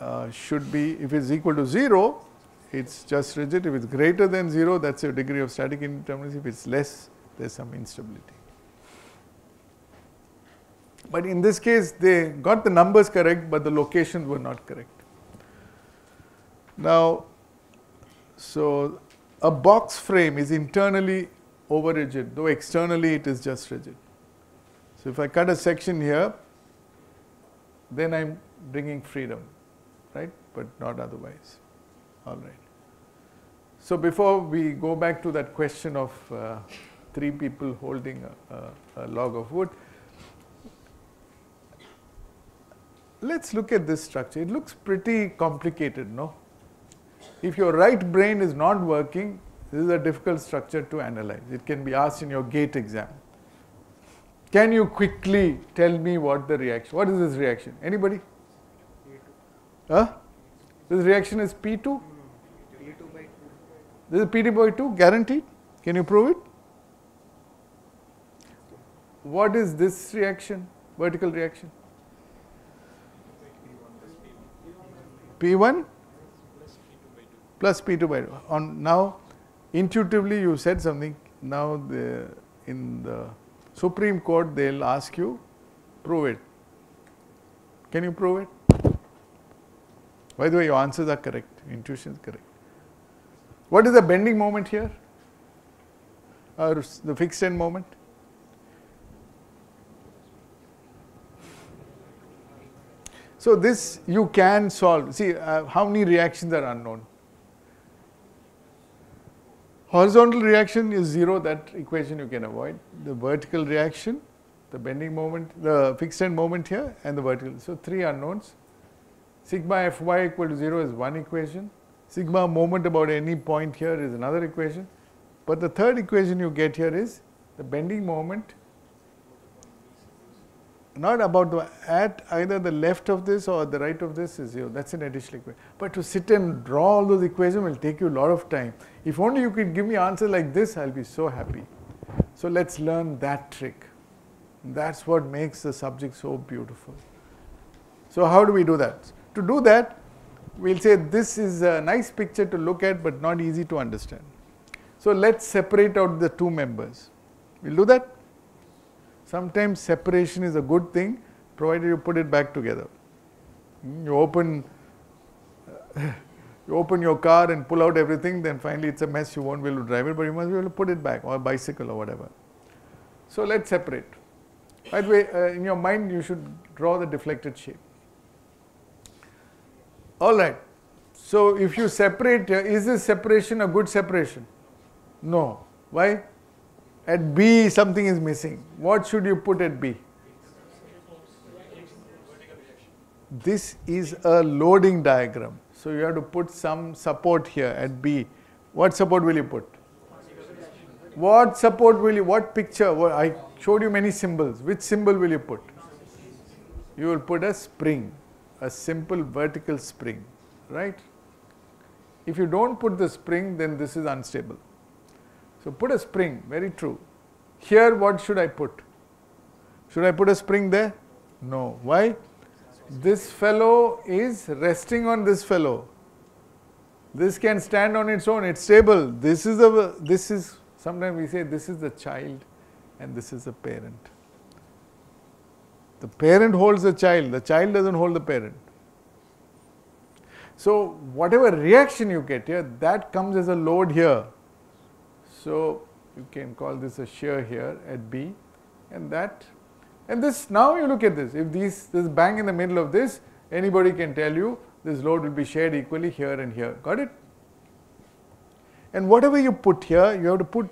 uh, should be, if it's equal to 0, it's just rigid. If it's greater than 0, that's your degree of static indeterminacy. If it's less, there's some instability. But in this case, they got the numbers correct, but the locations were not correct. Now, so a box frame is internally over rigid, though externally it is just rigid. So if I cut a section here, then I'm bringing freedom, right? But not otherwise. All right. So before we go back to that question of uh, three people holding a, a, a log of wood, let's look at this structure. It looks pretty complicated, no? If your right brain is not working, this is a difficult structure to analyze. It can be asked in your gate exam. Can you quickly tell me what the reaction? What is this reaction? Anybody? Huh? This reaction is P2? This is P2 by 2, guaranteed? Can you prove it? What is this reaction? Vertical reaction? P1 plus P2 by 2. On now, intuitively you said something. Now the, in the Supreme Court they'll ask you, prove it. Can you prove it? By the way, your answers are correct. Intuition is correct. What is the bending moment here? Or the fixed end moment? So this you can solve. See uh, how many reactions are unknown. Horizontal reaction is zero, that equation you can avoid. The vertical reaction, the bending moment, the fixed end moment here and the vertical. So three unknowns. Sigma Fy equal to zero is one equation. Sigma moment about any point here is another equation. But the third equation you get here is the bending moment not about the at either the left of this or the right of this is zero. That's an additional equation. But to sit and draw all those equations will take you a lot of time. If only you could give me answer like this, I'll be so happy. So let's learn that trick. That's what makes the subject so beautiful. So how do we do that? To do that, we'll say this is a nice picture to look at but not easy to understand. So let's separate out the two members. We'll do that. Sometimes separation is a good thing provided you put it back together. Hmm, you open you open your car and pull out everything, then finally it's a mess, you won't be able to drive it, but you must be able to put it back, or bicycle or whatever. So let's separate. By the way, uh, in your mind you should draw the deflected shape. Alright, so if you separate, uh, is this separation a good separation? No. Why? At B something is missing. What should you put at B? This is a loading diagram. So you have to put some support here at B. What support will you put? What support will you, what picture? I showed you many symbols. Which symbol will you put? You will put a spring, a simple vertical spring, right? If you don't put the spring, then this is unstable. So put a spring, very true. Here what should I put? Should I put a spring there? No. Why? This fellow is resting on this fellow. This can stand on its own, it's stable. This is a this is sometimes we say this is the child and this is the parent. The parent holds the child, the child doesn't hold the parent. So whatever reaction you get here, that comes as a load here. So you can call this a shear here at B and that and this now you look at this. If these this bang in the middle of this anybody can tell you this load will be shared equally here and here. Got it? And whatever you put here you have to put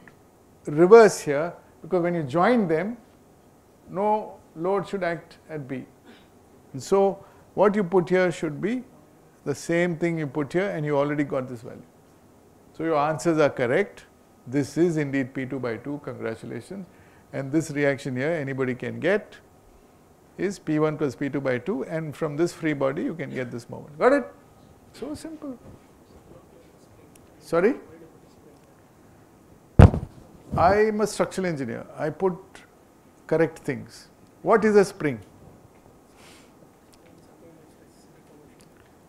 reverse here because when you join them no load should act at B. And so what you put here should be the same thing you put here and you already got this value. So your answers are correct This is indeed P2 by 2, congratulations. And this reaction here, anybody can get is P1 plus P2 by 2 and from this free body you can get this moment. Got it? So simple. Sorry? I am a structural engineer. I put correct things. What is a spring?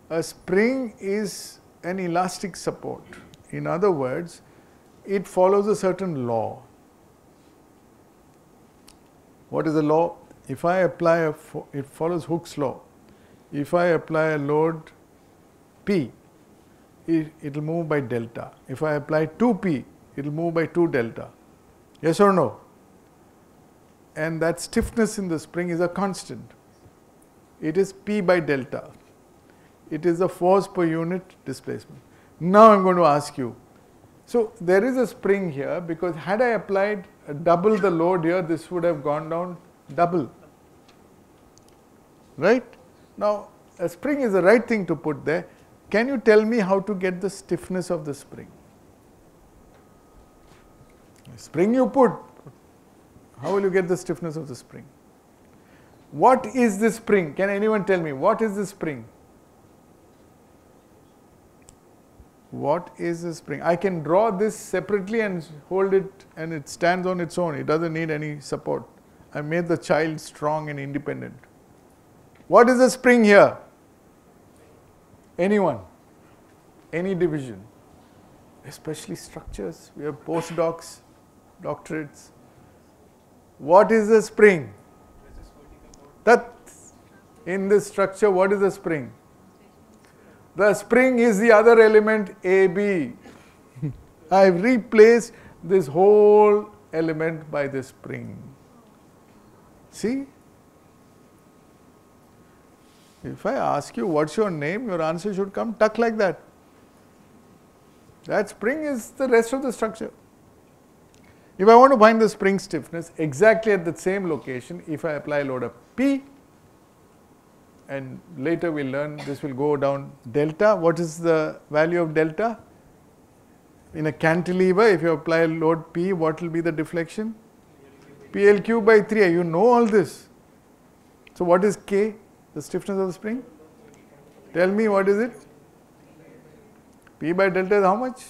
A spring is an elastic support. In other words, it follows a certain law. What is the law? If I apply a, fo- it follows Hooke's law. If I apply a load P, it will move by delta. If I apply 2P, it will move by 2 delta. Yes or no? And that stiffness in the spring is a constant. It is P by delta. It is the force per unit displacement. Now I'm going to ask you. So there is a spring here because had I applied uh, double the load here, this would have gone down double. Right? Now a spring is the right thing to put there. Can you tell me how to get the stiffness of the spring? Spring you put, how will you get the stiffness of the spring? What is this spring? Can anyone tell me what is this spring? What is the spring? I can draw this separately and hold it and it stands on its own. It doesn't need any support. I made the child strong and independent. What is the spring here? Anyone? Any division? Especially structures. We have postdocs, doctorates. What is the spring? That in this structure, what is the spring? The spring is the other element AB. I have replaced this whole element by the spring. See? If I ask you what's your name, your answer should come tuck like that. That spring is the rest of the structure. If I want to find the spring stiffness exactly at the same location, if I apply load of P, and later we'll learn this will go down delta. What is the value of delta? In a cantilever, if you apply a load P, what will be the deflection? PL cube by 3. You know all this. So what is K, the stiffness of the spring? Tell me what is it? P by delta is how much?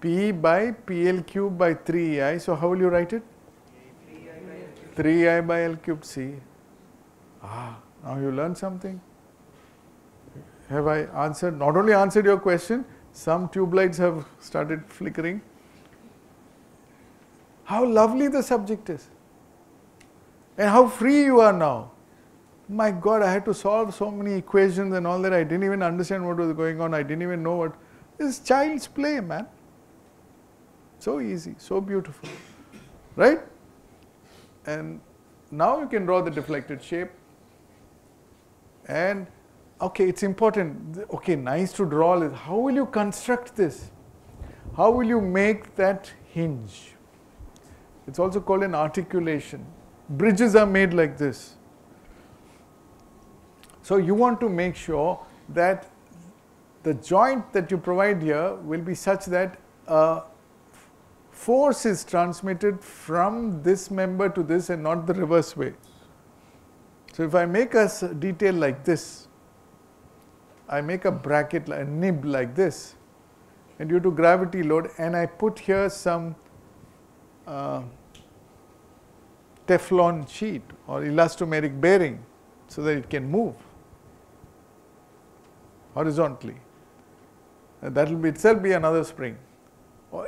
P by PL cube by 3i. So how will you write it? 3i by L cube C. Ah, now you learn something. Have I answered, not only answered your question, some tube lights have started flickering. How lovely the subject is. And how free you are now. My God, I had to solve so many equations and all that. I didn't even understand what was going on. I didn't even know what. This is child's play, man. So easy, so beautiful. Right? And now you can draw the deflected shape. And okay, it's important. Okay, nice to draw. How will you construct this? How will you make that hinge? It's also called an articulation. Bridges are made like this. So you want to make sure that the joint that you provide here will be such that force is transmitted from this member to this and not the reverse way. So if I make a detail like this, I make a bracket, a nib like this, and due to gravity load, and I put here some uh, Teflon sheet or elastomeric bearing so that it can move horizontally. And that will be itself be another spring.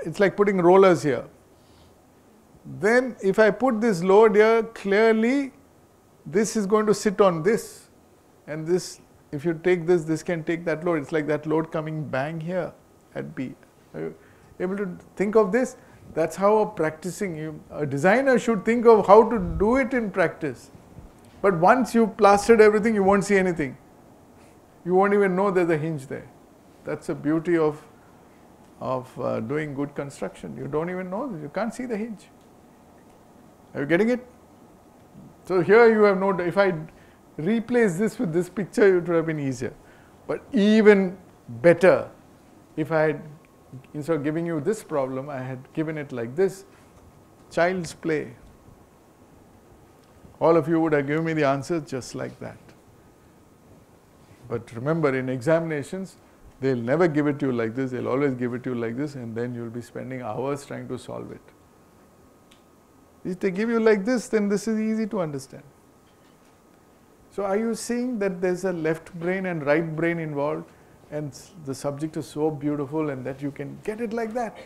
It's like putting rollers here. Then if I put this load here, clearly this is going to sit on this and this, if you take this, this can take that load. It's like that load coming bang here at B. Are you able to think of this? That's how a practicing, you, a designer should think of how to do it in practice. But once you plastered everything, you won't see anything. You won't even know there's a hinge there. That's the beauty of, of uh, doing good construction. You don't even know, you can't see the hinge. Are you getting it? So here you have no, if I replace this with this picture, it would have been easier. But even better, if I had instead of giving you this problem, I had given it like this child's play. All of you would have given me the answers just like that. But remember, in examinations, they'll never give it to you like this, they'll always give it to you like this, and then you'll be spending hours trying to solve it. If they give you like this, then this is easy to understand. So, are you seeing that there's a left brain and right brain involved, and the subject is so beautiful, and that you can get it like that?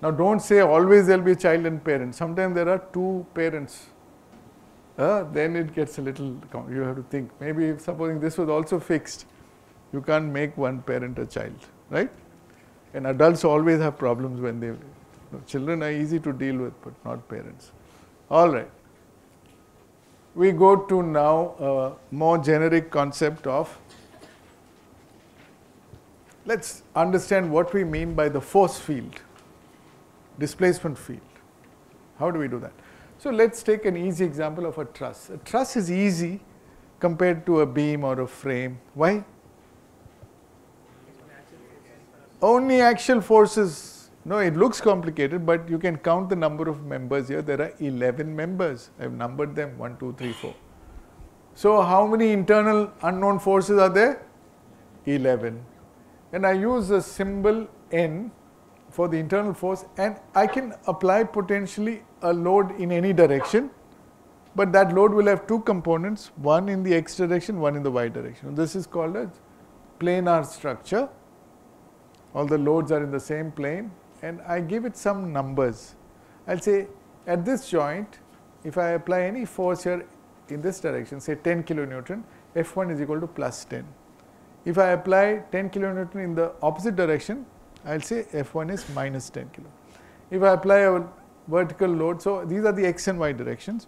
Now, don't say always there'll be a child and parent. Sometimes there are two parents. Uh, then it gets a little, you have to think. Maybe if supposing this was also fixed, you can't make one parent a child, right? And adults always have problems when they, children are easy to deal with, but not parents. All right. We go to now a more generic concept of, let's understand what we mean by the force field displacement field. How do we do that? So let's take an easy example of a truss. A truss is easy compared to a beam or a frame. Why? Only axial forces. No, it looks complicated, but you can count the number of members here. There are 11 members. I've numbered them 1, 2, 3, 4. So, how many internal unknown forces are there? 11. And I use the symbol N for the internal force and I can apply potentially a load in any direction but that load will have two components one in the x direction one in the y direction. This is called a planar structure all the loads are in the same plane and I give it some numbers. I will say at this joint if I apply any force here in this direction say 10 kilonewton F1 is equal to plus 10. If I apply 10 kilonewton in the opposite direction I will say F1 is minus 10 kilo. If I apply a vertical load, so these are the x and y directions,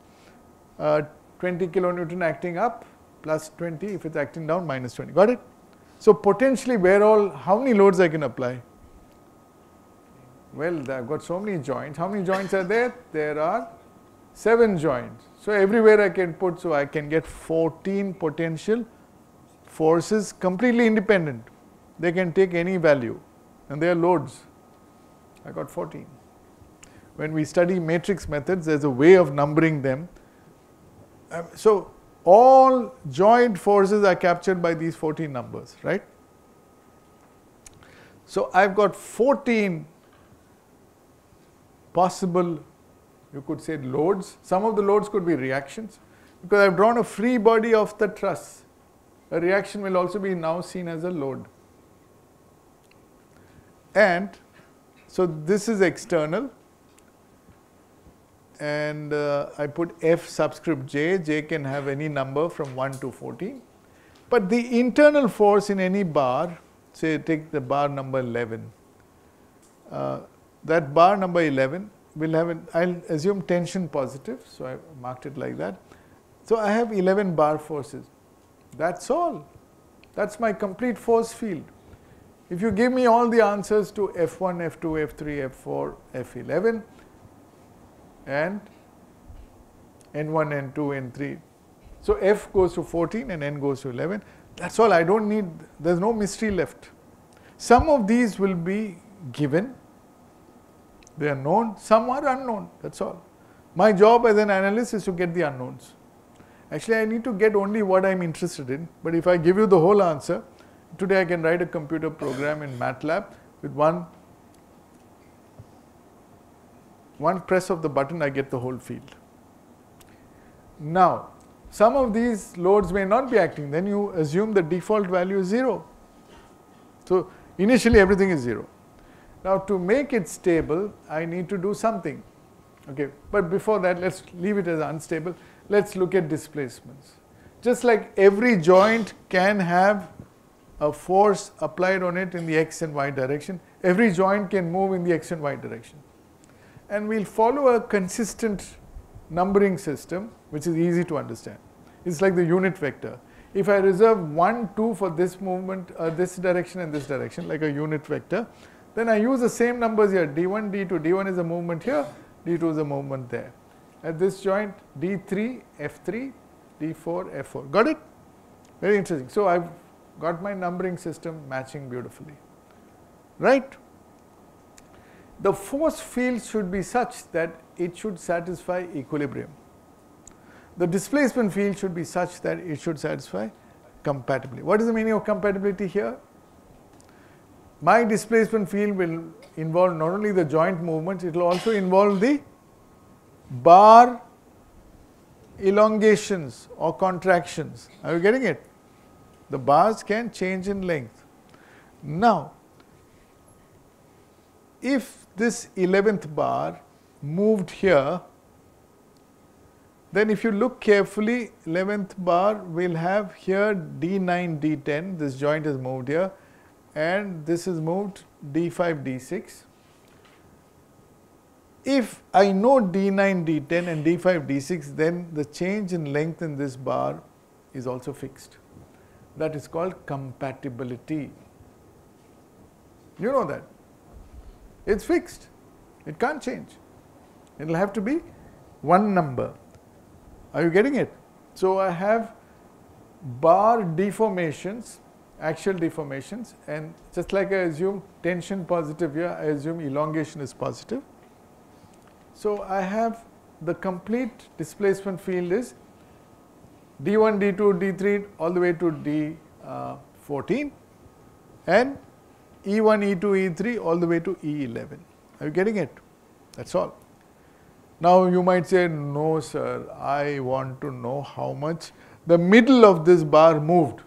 uh, 20 kilonewton acting up plus 20 if it's acting down minus 20. Got it? So potentially where all, how many loads I can apply? Well, I've got so many joints. How many joints are there? There are 7 joints. So everywhere I can put, so I can get 14 potential forces completely independent. They can take any value and they are loads. I got 14. When we study matrix methods, there's a way of numbering them. Um, so all joint forces are captured by these 14 numbers, right? So I've got 14 possible, you could say loads. Some of the loads could be reactions because I've drawn a free body of the truss. A reaction will also be now seen as a load and so this is external and uh, I put f subscript j, j can have any number from 1 to 14. But the internal force in any bar, say take the bar number 11, uh, that bar number 11 will have an, I'll assume tension positive, so I marked it like that. So I have 11 bar forces. That's all. That's my complete force field. If you give me all the answers to F1, F2, F3, F4, F11 and N1, N2, N3. So F goes to 14 and N goes to 11. That's all I don't need, there's no mystery left. Some of these will be given, they are known, some are unknown, that's all. My job as an analyst is to get the unknowns. Actually, I need to get only what I'm interested in, but if I give you the whole answer, Today I can write a computer program in MATLAB with one one press of the button I get the whole field. Now, some of these loads may not be acting, then you assume the default value is 0. So, initially everything is 0. Now, to make it stable, I need to do something. Okay, but before that, let's leave it as unstable. Let's look at displacements. Just like every joint can have a force applied on it in the x and y direction. Every joint can move in the x and y direction. And we'll follow a consistent numbering system which is easy to understand. It's like the unit vector. If I reserve 1, 2 for this movement, uh, this direction and this direction like a unit vector, then I use the same numbers here d1, d2, d1 is a movement here, d2 is a movement there. At this joint d3, f3, d4, f4. Got it? Very interesting. So I've got my numbering system matching beautifully. right? The force field should be such that it should satisfy equilibrium. The displacement field should be such that it should satisfy compatibility. What is the meaning of compatibility here? My displacement field will involve not only the joint movements, it will also involve the bar elongations or contractions. Are you getting it? The bars can change in length. Now, if this 11th bar moved here, then if you look carefully, 11th bar will have here D9, D10, this joint is moved here, and this is moved D5, D6. If I know D9, D10 and D5, D6, then the change in length in this bar is also fixed. That is called compatibility. You know that. It's fixed. It can't change. It will have to be one number. Are you getting it? So I have bar deformations, axial deformations, and just like I assume tension positive here, I assume elongation is positive. So I have the complete displacement field is D1, D2, D3 all the way to D14 uh, and E1, E2, E3 all the way to E11. Are you getting it? That's all. Now you might say, no sir, I want to know how much the middle of this bar moved.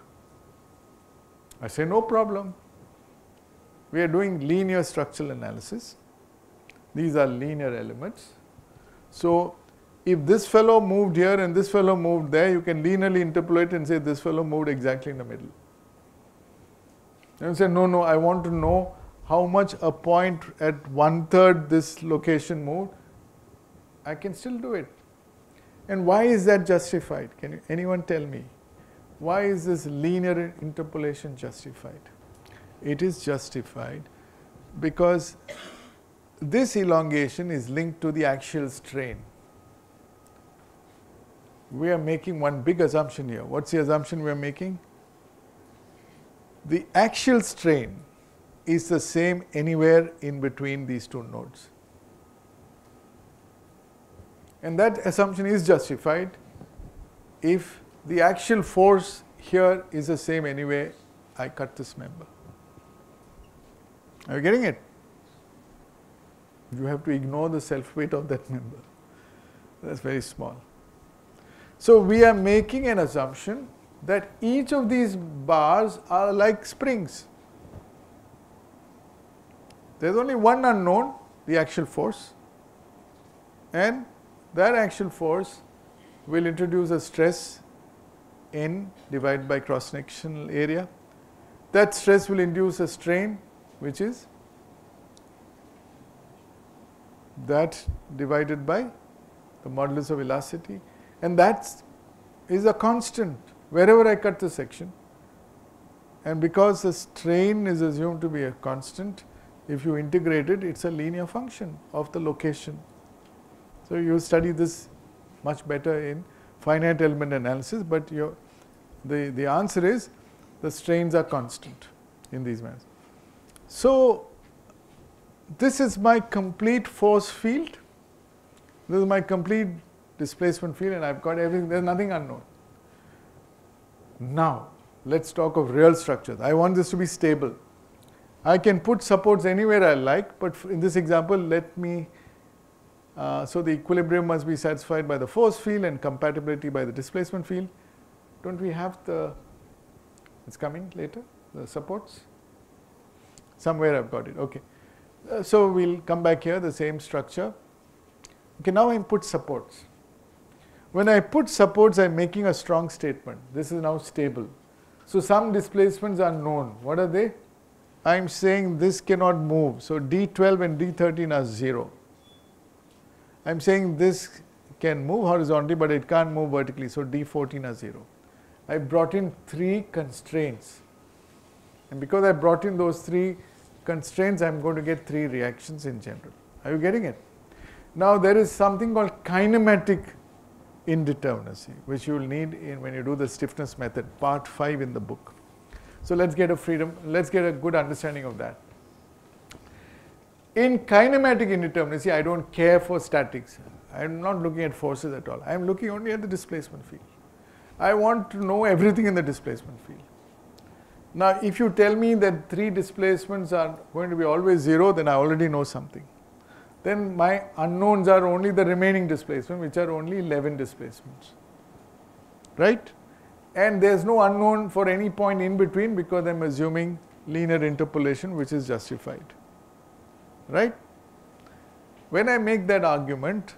I say, no problem. We are doing linear structural analysis. These are linear elements. So if this fellow moved here and this fellow moved there, you can linearly interpolate and say this fellow moved exactly in the middle. And say, no, no, I want to know how much a point at one third this location moved. I can still do it. And why is that justified? Can you, anyone tell me? Why is this linear interpolation justified? It is justified because this elongation is linked to the axial strain. We are making one big assumption here. What's the assumption we are making? The axial strain is the same anywhere in between these two nodes. And that assumption is justified if the axial force here is the same anyway I cut this member. Are you getting it? You have to ignore the self weight of that member. That's very small. So we are making an assumption that each of these bars are like springs. There's only one unknown, the axial force, and that axial force will introduce a stress N divided by cross sectional area. That stress will induce a strain which is that divided by the modulus of elasticity and that is a constant wherever I cut the section and because the strain is assumed to be a constant if you integrate it it's a linear function of the location. So you study this much better in finite element analysis but your the, the answer is the strains are constant in these matters. So this is my complete force field. This is my complete displacement field and I've got everything, there's nothing unknown. Now, let's talk of real structures. I want this to be stable. I can put supports anywhere I like, but in this example, let me, uh, so the equilibrium must be satisfied by the force field and compatibility by the displacement field. Don't we have the, it's coming later, the supports? Somewhere I've got it, okay. Uh, so we'll come back here, the same structure. Okay, now I put supports. When I put supports, I'm making a strong statement. This is now stable. So some displacements are known. What are they? I'm saying this cannot move. So D12 and D13 are 0. I'm saying this can move horizontally, but it can't move vertically. So D14 are 0. I brought in three constraints. And because I brought in those three constraints, I'm going to get three reactions in general. Are you getting it? Now there is something called kinematic indeterminacy, which you will need in when you do the stiffness method, part 5 in the book. So let's get a freedom, let's get a good understanding of that. In kinematic indeterminacy, I don't care for statics. I'm not looking at forces at all. I'm looking only at the displacement field. I want to know everything in the displacement field. Now, if you tell me that three displacements are going to be always zero, then I already know something. Then my unknowns are only the remaining displacement, which are only 11 displacements. Right? And there's no unknown for any point in between because I'm assuming linear interpolation, which is justified. Right? When I make that argument,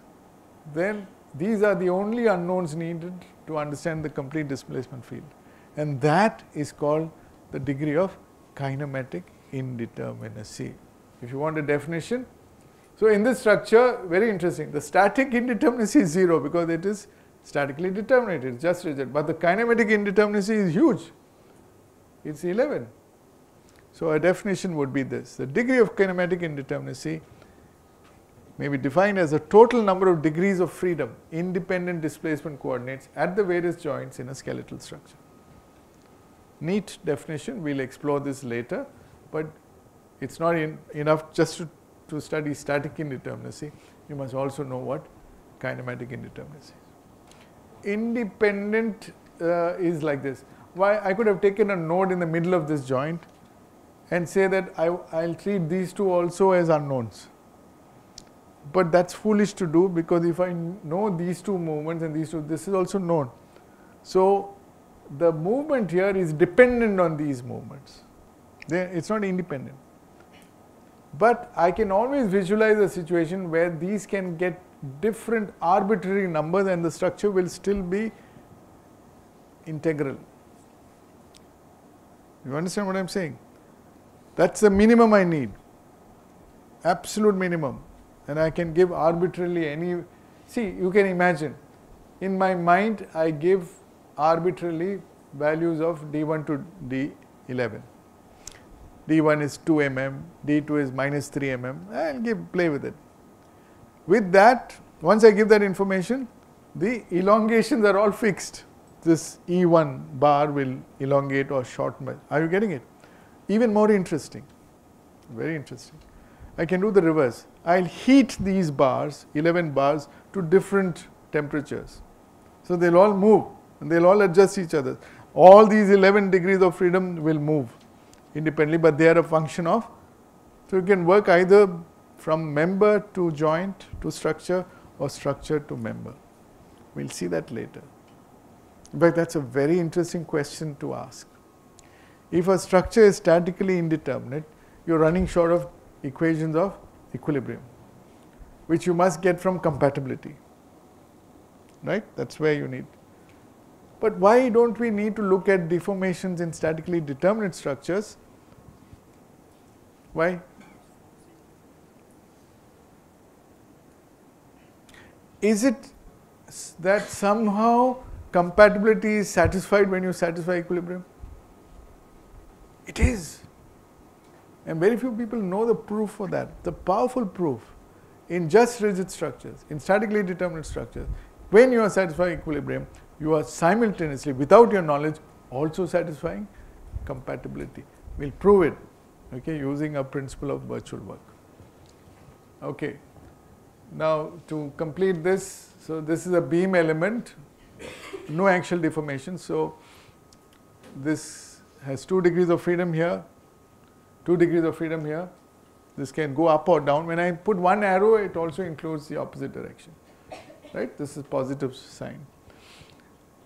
then these are the only unknowns needed to understand the complete displacement field. And that is called the degree of kinematic indeterminacy. If you want a definition, so in this structure, very interesting, the static indeterminacy is 0 because it is statically determinate, it's just rigid. But the kinematic indeterminacy is huge, it's 11. So a definition would be this, the degree of kinematic indeterminacy may be defined as the total number of degrees of freedom, independent displacement coordinates at the various joints in a skeletal structure. Neat definition, we will explore this later, but it is not in, enough just to, to study static indeterminacy, you must also know what kinematic indeterminacy Independent uh, is like this. Why I could have taken a node in the middle of this joint and say that I will treat these two also as unknowns but that's foolish to do because if I know these two movements and these two, this is also known. So the movement here is dependent on these movements. It's not independent. But I can always visualize a situation where these can get different arbitrary numbers and the structure will still be integral. You understand what I'm saying? That's the minimum I need. Absolute minimum and I can give arbitrarily any. See, you can imagine, in my mind, I give arbitrarily values of d1 to d11. d1 is 2 mm, d2 is minus 3 mm, I'll give play with it. With that, once I give that information, the elongations are all fixed. This E1 bar will elongate or shorten. Are you getting it? Even more interesting, very interesting. I can do the reverse. I'll heat these bars, 11 bars, to different temperatures. So they'll all move and they'll all adjust each other. All these 11 degrees of freedom will move independently, but they are a function of. So you can work either from member to joint to structure or structure to member. We'll see that later. In fact, that's a very interesting question to ask. If a structure is statically indeterminate, you're running short of equations of equilibrium, which you must get from compatibility. Right? That's where you need. But why don't we need to look at deformations in statically determinate structures? Why? Is it that somehow compatibility is satisfied when you satisfy equilibrium? It is. And very few people know the proof for that. The powerful proof in just rigid structures, in statically determinate structures, when you are satisfying equilibrium, you are simultaneously, without your knowledge, also satisfying compatibility. We'll prove it, okay, using a principle of virtual work. Okay. Now, to complete this, so this is a beam element, no axial deformation. So, this has two degrees of freedom here, 2 degrees of freedom here. This can go up or down. When I put one arrow, it also includes the opposite direction. Right? This is positive sign.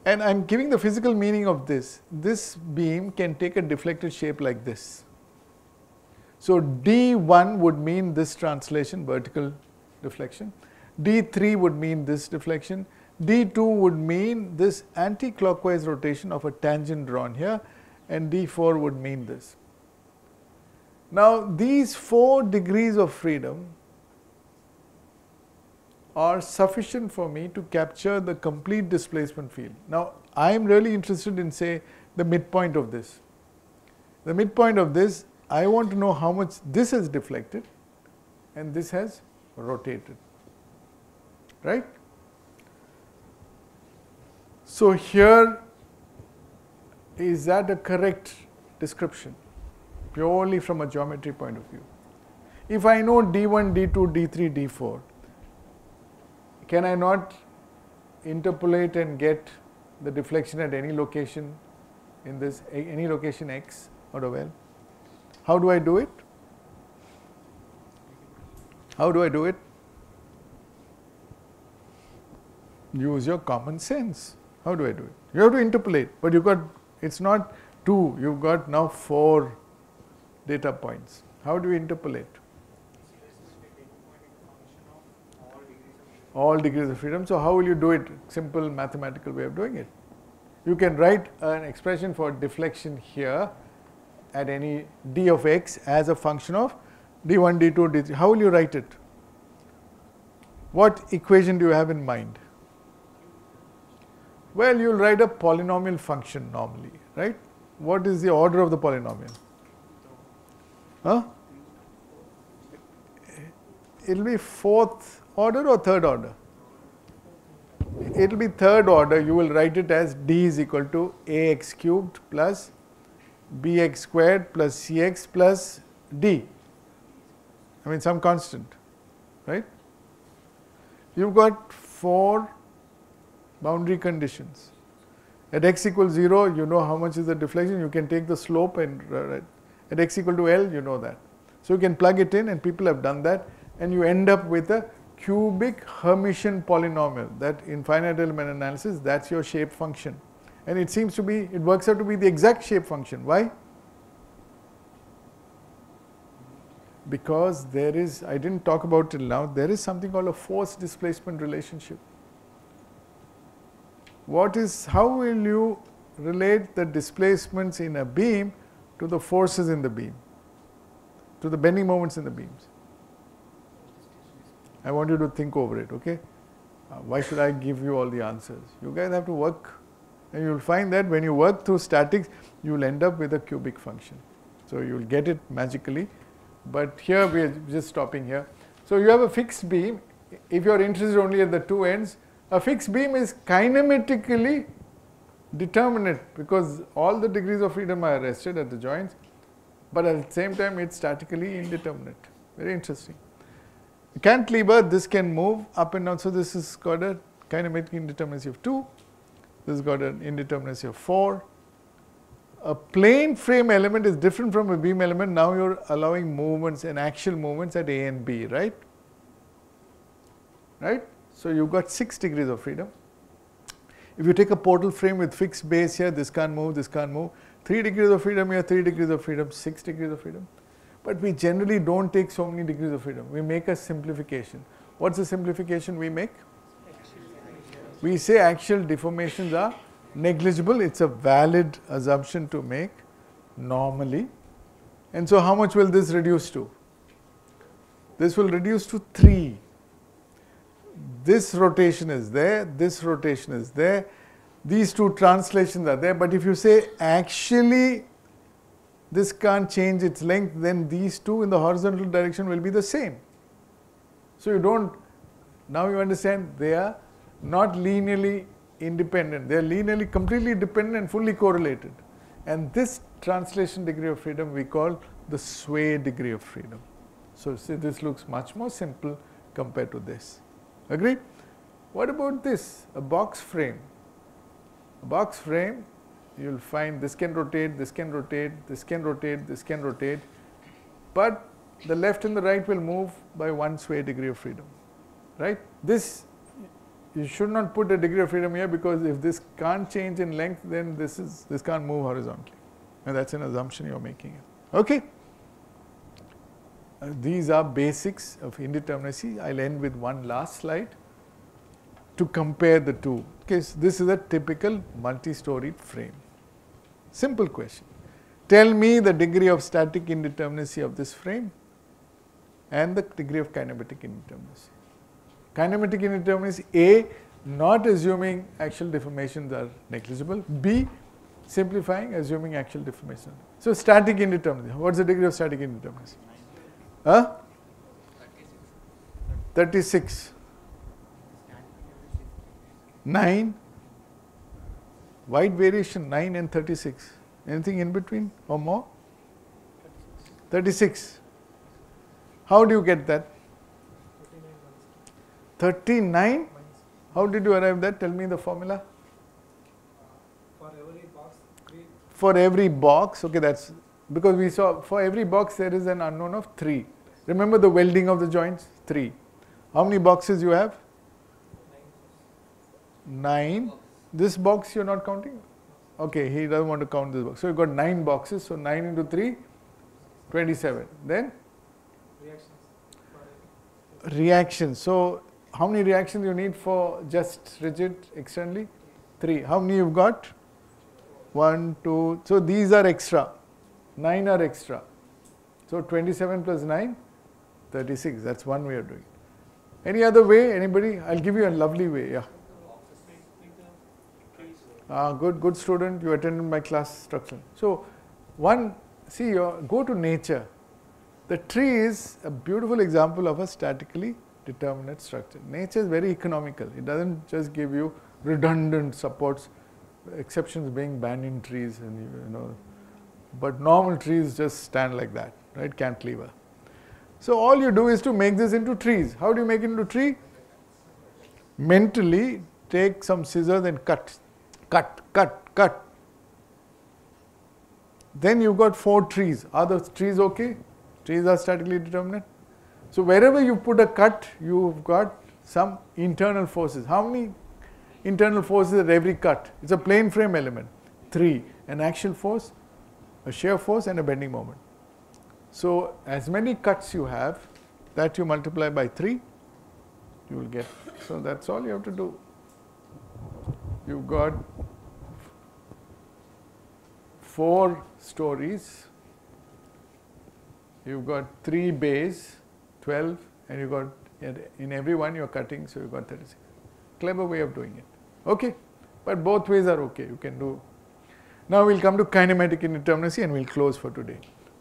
And I'm giving the physical meaning of this. This beam can take a deflected shape like this. So D1 would mean this translation, vertical deflection. D3 would mean this deflection. D2 would mean this anti-clockwise rotation of a tangent drawn here and D4 would mean this. Now, these four degrees of freedom are sufficient for me to capture the complete displacement field. Now, I am really interested in say the midpoint of this. The midpoint of this, I want to know how much this has deflected and this has rotated, right? So, here is that a correct description? purely from a geometry point of view. If I know d1, d2, d3, d4, can I not interpolate and get the deflection at any location in this, any location x out of L? How do I do it? How do I do it? Use your common sense. How do I do it? You have to interpolate, but you've got it's not two, you've got now four data points. How do you interpolate? All degrees of freedom. So, how will you do it? Simple mathematical way of doing it. You can write an expression for deflection here at any d of x as a function of d1, d2, d3. How will you write it? What equation do you have in mind? Well, you'll write a polynomial function normally, right? What is the order of the polynomial? Huh? It'll be fourth order or third order? It'll be third order. You will write it as d is equal to ax cubed plus bx squared plus cx plus d. I mean, some constant, right? You've got four boundary conditions. At x equals 0, you know how much is the deflection, you can take the slope and uh, at x equal to L, you know that. So you can plug it in and people have done that and you end up with a cubic Hermitian polynomial that in finite element analysis that's your shape function. And it seems to be, it works out to be the exact shape function. Why? Because there is, I didn't talk about till now, there is something called a force displacement relationship what is how will you relate the displacements in a beam to the forces in the beam to the bending moments in the beams? I want you to think over it okay? Uh, why should i give you all the answers? You guys have to work and you'll find that when you work through statics you'll end up with a cubic function. So you'll get it magically. But here we are just stopping here. So you have a fixed beam. If you're interested only at the two ends a fixed beam is kinematically determinate because all the degrees of freedom are arrested at the joints, but at the same time it's statically indeterminate. Very interesting. Cantilever, this can move up and down. So this is got a kinematic indeterminacy of 2. This has got an indeterminacy of 4. A plane frame element is different from a beam element. Now you're allowing movements and axial movements at A and B, right? Right? So you've got 6 degrees of freedom. If you take a portal frame with fixed base here, this can't move, this can't move. 3 degrees of freedom here, 3 degrees of freedom, 6 degrees of freedom. But we generally don't take so many degrees of freedom. We make a simplification. What's the simplification we make? We say axial deformations are negligible. It's a valid assumption to make normally. And so how much will this reduce to? This will reduce to 3 this rotation is there, this rotation is there, these two translations are there. But if you say actually this can't change its length, then these two in the horizontal direction will be the same. So you don't, now you understand they are not linearly independent, they are linearly completely dependent and fully correlated. And this translation degree of freedom we call the sway degree of freedom. So see this looks much more simple compared to this. Agreed? What about this? A box frame. A box frame, you'll find this can rotate, this can rotate, this can rotate, this can rotate, but the left and the right will move by one sway degree of freedom. Right? This, you should not put a degree of freedom here because if this can't change in length, then this is this can't move horizontally. And that's an assumption you're making. Okay? These are basics of indeterminacy. I'll end with one last slide to compare the two. Okay, so this is a typical multi-storied frame. Simple question. Tell me the degree of static indeterminacy of this frame and the degree of kinematic indeterminacy. Kinematic indeterminacy A, not assuming axial deformations are negligible. B, simplifying, assuming axial deformation. So static indeterminacy. What's the degree of static indeterminacy? Huh? 36. 9. Wide variation 9 and 36. Anything in between or more? 36. How do you get that? 39? How did you arrive that? Tell me the formula. For every box, For every box, okay, that's because we saw for every box there is an unknown of 3. Remember the welding of the joints? 3. How many boxes you have? 9. This box you're not counting? Okay, he doesn't want to count this box. So you got 9 boxes, so 9 into 3, 27. Then reactions. Reactions. So how many reactions you need for just rigid externally? 3. How many you've got? 1, 2. So these are extra. 9 are extra. So 27 plus 9, 36. That's one way of doing it. Any other way? Anybody? I'll give you a lovely way. Yeah. Ah, good, good student. You attended my class structure. So, one, see, you go to nature. The tree is a beautiful example of a statically determinate structure. Nature is very economical. It doesn't just give you redundant supports, exceptions being banyan trees and you know, but normal trees just stand like that, right? Cantilever. So all you do is to make this into trees. How do you make it into tree? Mentally take some scissors and cut, cut, cut, cut. Then you've got four trees. Are the trees okay? Trees are statically determinate. So wherever you put a cut, you've got some internal forces. How many internal forces at every cut? It's a plane frame element. Three. An axial force, a shear force and a bending moment. So as many cuts you have, that you multiply by 3, you will get. So that's all you have to do. You've got four stories, you've got three bays, 12, and you've got in every one you're cutting, so you've got 36. Clever way of doing it. Okay, but both ways are okay. You can do. Now we'll come to kinematic indeterminacy and we'll close for today.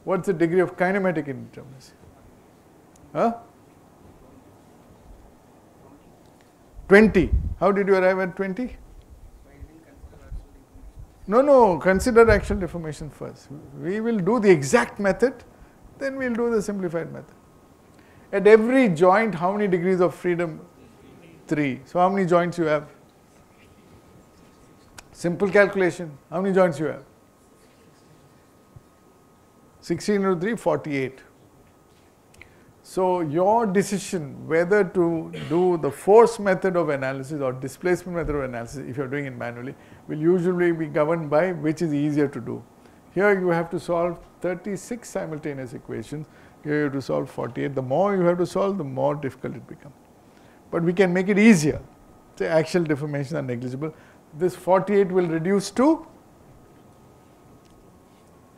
What's the degree of kinematic indeterminacy? Huh? 20. How did you arrive at 20? No, no, consider axial deformation first. We will do the exact method, then we'll do the simplified method. At every joint, how many degrees of freedom? 3. So, how many joints you have? Simple calculation. How many joints you have? 16 into 3, 48. So, your decision whether to do the force method of analysis or displacement method of analysis, if you are doing it manually, will usually be governed by which is easier to do. Here you have to solve 36 simultaneous equations, here you have to solve 48. The more you have to solve, the more difficult it becomes. But we can make it easier. The axial deformations are negligible. This 48 will reduce to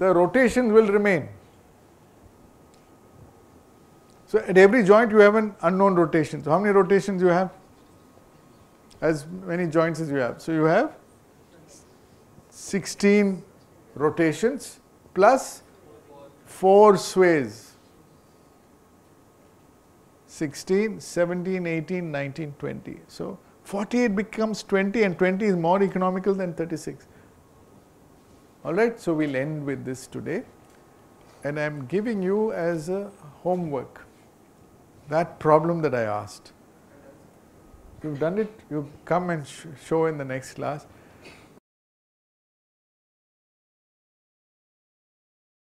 the rotations will remain. So at every joint you have an unknown rotation. So how many rotations you have? As many joints as you have. So you have 16 rotations plus 4 sways. 16, 17, 18, 19, 20. So 48 becomes 20 and 20 is more economical than 36. Alright, so we'll end with this today and I am giving you as a homework that problem that I asked. You've done it, you come and sh show in the next class.